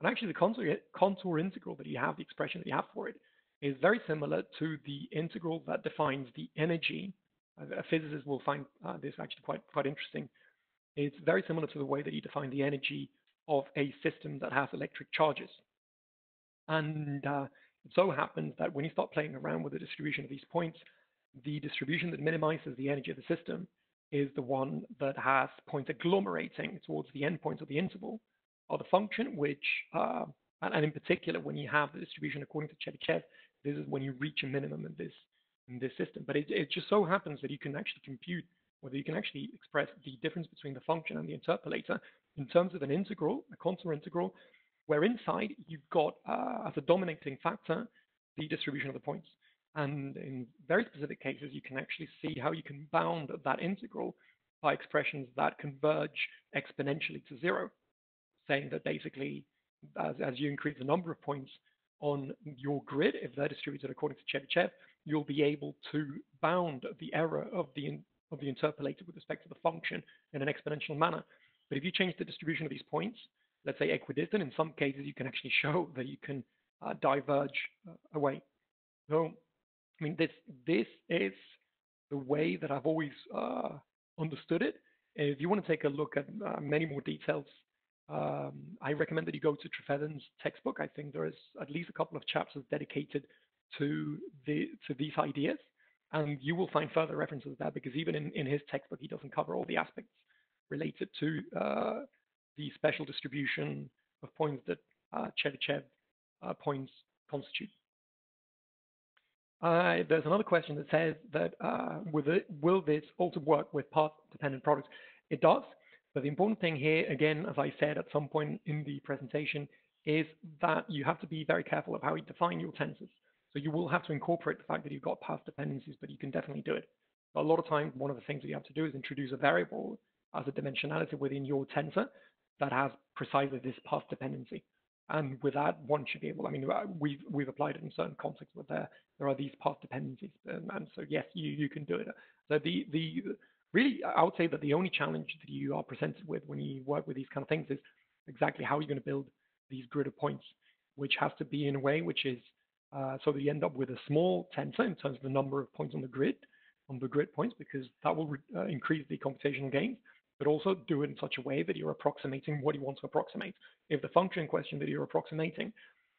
Speaker 1: And actually the contour, contour integral that you have, the expression that you have for it, is very similar to the integral that defines the energy. A physicist will find uh, this actually quite, quite interesting. It's very similar to the way that you define the energy of a system that has electric charges. And uh, it so happens that when you start playing around with the distribution of these points, the distribution that minimizes the energy of the system is the one that has points agglomerating towards the endpoints of the interval of the function, which, uh, and, in particular, when you have the distribution according to Chebyshev, this is when you reach a minimum in this in this system. But it, it just so happens that you can actually compute, whether you can actually express the difference between the function and the interpolator in terms of an integral, a contour integral, where inside you've got uh, as a dominating factor the distribution of the points. And in very specific cases, you can actually see how you can bound that integral by expressions that converge exponentially to zero, saying that basically, as, as you increase the number of points on your grid, if they're distributed according to Chebyshev, you'll be able to bound the error of the, of the interpolator with respect to the function in an exponential manner. But if you change the distribution of these points, let's say equidistant, in some cases you can actually [LAUGHS] show that you can uh, diverge uh, away. So I mean, this this is the way that I've always uh, understood it. If you want to take a look at uh, many more details, um, I recommend that you go to Trefethen's textbook. I think there is at least a couple of chapters dedicated to the to these ideas, and you will find further references there because even in, in his textbook, he doesn't cover all the aspects related to uh, the special distribution of points that uh, Chebyshev uh, points constitute. Uh, there's another question that says that uh, it, will this also work with path-dependent products? It does, but the important thing here, again, as I said at some point in the presentation, is that you have to be very careful of how you define your tensors. So you will have to incorporate the fact that you've got path dependencies, but you can definitely do it. A lot of times, one of the things that you have to do is introduce a variable as a dimensionality within your tensor that has precisely this path dependency. And with that, one should be able, I mean, uh, we've, we've applied it in certain contexts where there, there are these path dependencies. And, and so, yes, you, you can do it. So the, the, really, I would say that the only challenge that you are presented with when you work with these kind of things is exactly how you're going to build these grid of points, which has to be in a way which is uh, so that you end up with a small tensor in terms of the number of points on the grid, on the grid points, because that will uh, increase the computational gains but also do it in such a way that you're approximating what you want to approximate. If the function question that you're approximating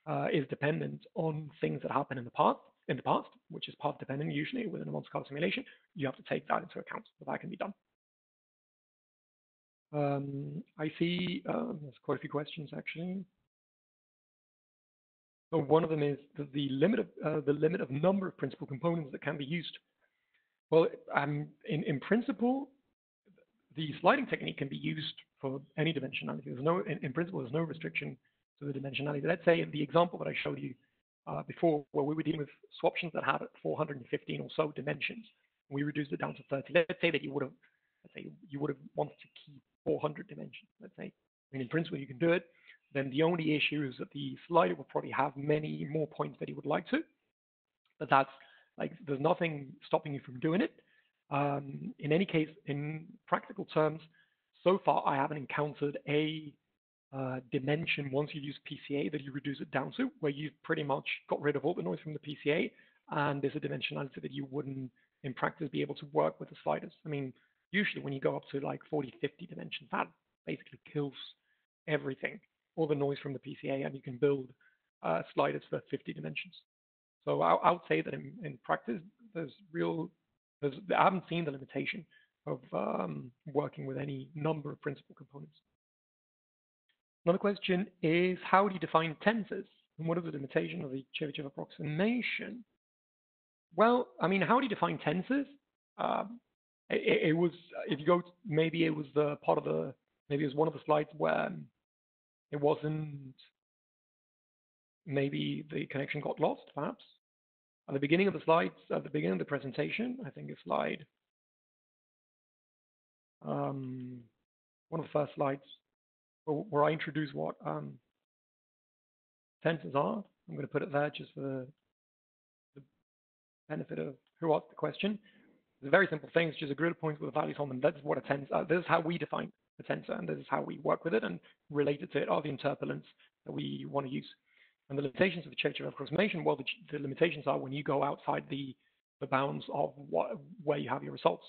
Speaker 1: uh, is dependent on things that happen in the past, in the past, which is path dependent usually within a Monte Carlo simulation, you have to take that into account. So that can be done. Um, I see um, there's quite a few questions actually. So one of them is the, the limit of uh, the limit of number of principal components that can be used. Well, um, in, in principle, the sliding technique can be used for any dimensionality. There's no, in, in principle, there's no restriction to the dimensionality. Let's say in the example that I showed you uh, before, where we were dealing with swaptions that had 415 or so dimensions, we reduced it down to 30. Let's say that you would have, let's say you would have wanted to keep 400 dimensions. Let's say, I mean, in principle, you can do it. Then the only issue is that the slider will probably have many more points that you would like to, but that's like there's nothing stopping you from doing it. Um, in any case, in practical terms, so far I haven't encountered a uh, dimension once you use PCA that you reduce it down to, where you've pretty much got rid of all the noise from the PCA, and there's a dimensionality that you wouldn't, in practice, be able to work with the sliders. I mean, usually when you go up to like 40, 50 dimensions, that basically kills everything, all the noise from the PCA, and you can build uh, sliders for 50 dimensions. So I, I would say that in, in practice, there's real, there's, I haven't seen the limitation of um, working with any number of principal components. Another question is how do you define tensors and what are the limitations of the Chebyshev approximation? Well, I mean, how do you define tensors? Um, it, it, was, if you go, to, maybe it was the part of the, maybe it was one of the slides where it wasn't, maybe the connection got lost, perhaps. At the beginning of the slides, at the beginning of the presentation, I think a slide, um, one of the first slides where I introduce what um, tensors are. I'm going to put it there just for the, the benefit of who asked the question. It's a very simple thing. It's just a grid of points with values on them. That's what a tensor. Uh, this is how we define a tensor, and this is how we work with it. And related to it are the interpolants that we want to use. And the limitations of the Chebyshev approximation, well, the, the, limitations are when you go outside the, the bounds of what, where you have your results,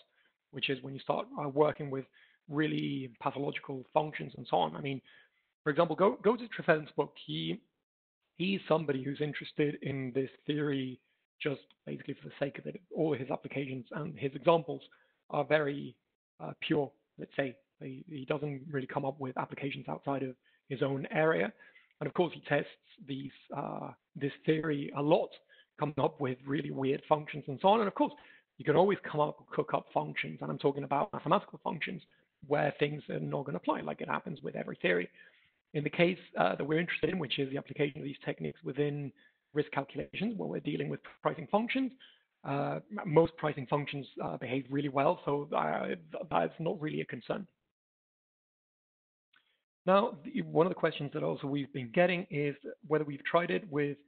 Speaker 1: which is when you start uh, working with really pathological functions and so on. I mean, for example, go go to Trefethen's book. He he's somebody who's interested in this theory just basically for the sake of it. All his applications and his examples are very uh, pure. Let's say he, he doesn't really come up with applications outside of his own area. And of course, he tests these uh, this theory a lot, coming up with really weird functions and so on. And of course, you can always come up cook up functions, and I'm talking about mathematical functions where things are not going to apply, like it happens with every theory. In the case uh, that we're interested in, which is the application of these techniques within risk calculations, where we're dealing with pricing functions, uh, most pricing functions uh, behave really well, so uh, that's not really a concern. Now, one of the questions that also we've been getting is whether we've tried it with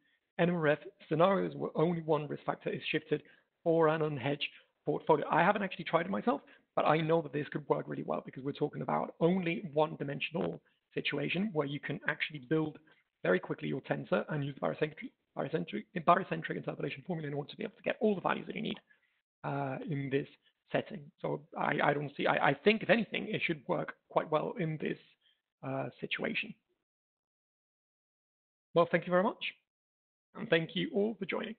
Speaker 1: NMRF scenarios where only one risk factor is shifted for an unhedged portfolio. I haven't actually tried it myself, but I know that this could work really well because we're talking about only one dimensional situation where you can actually build very quickly your tensor and use barycentric, barycentric, barycentric interpolation formula in order to be able to get all the values that you need uh, in this setting. So I, I don't see, I, I, think if anything, it should work quite well in this Uh, situation. Well, thank you very much. And thank you all for joining.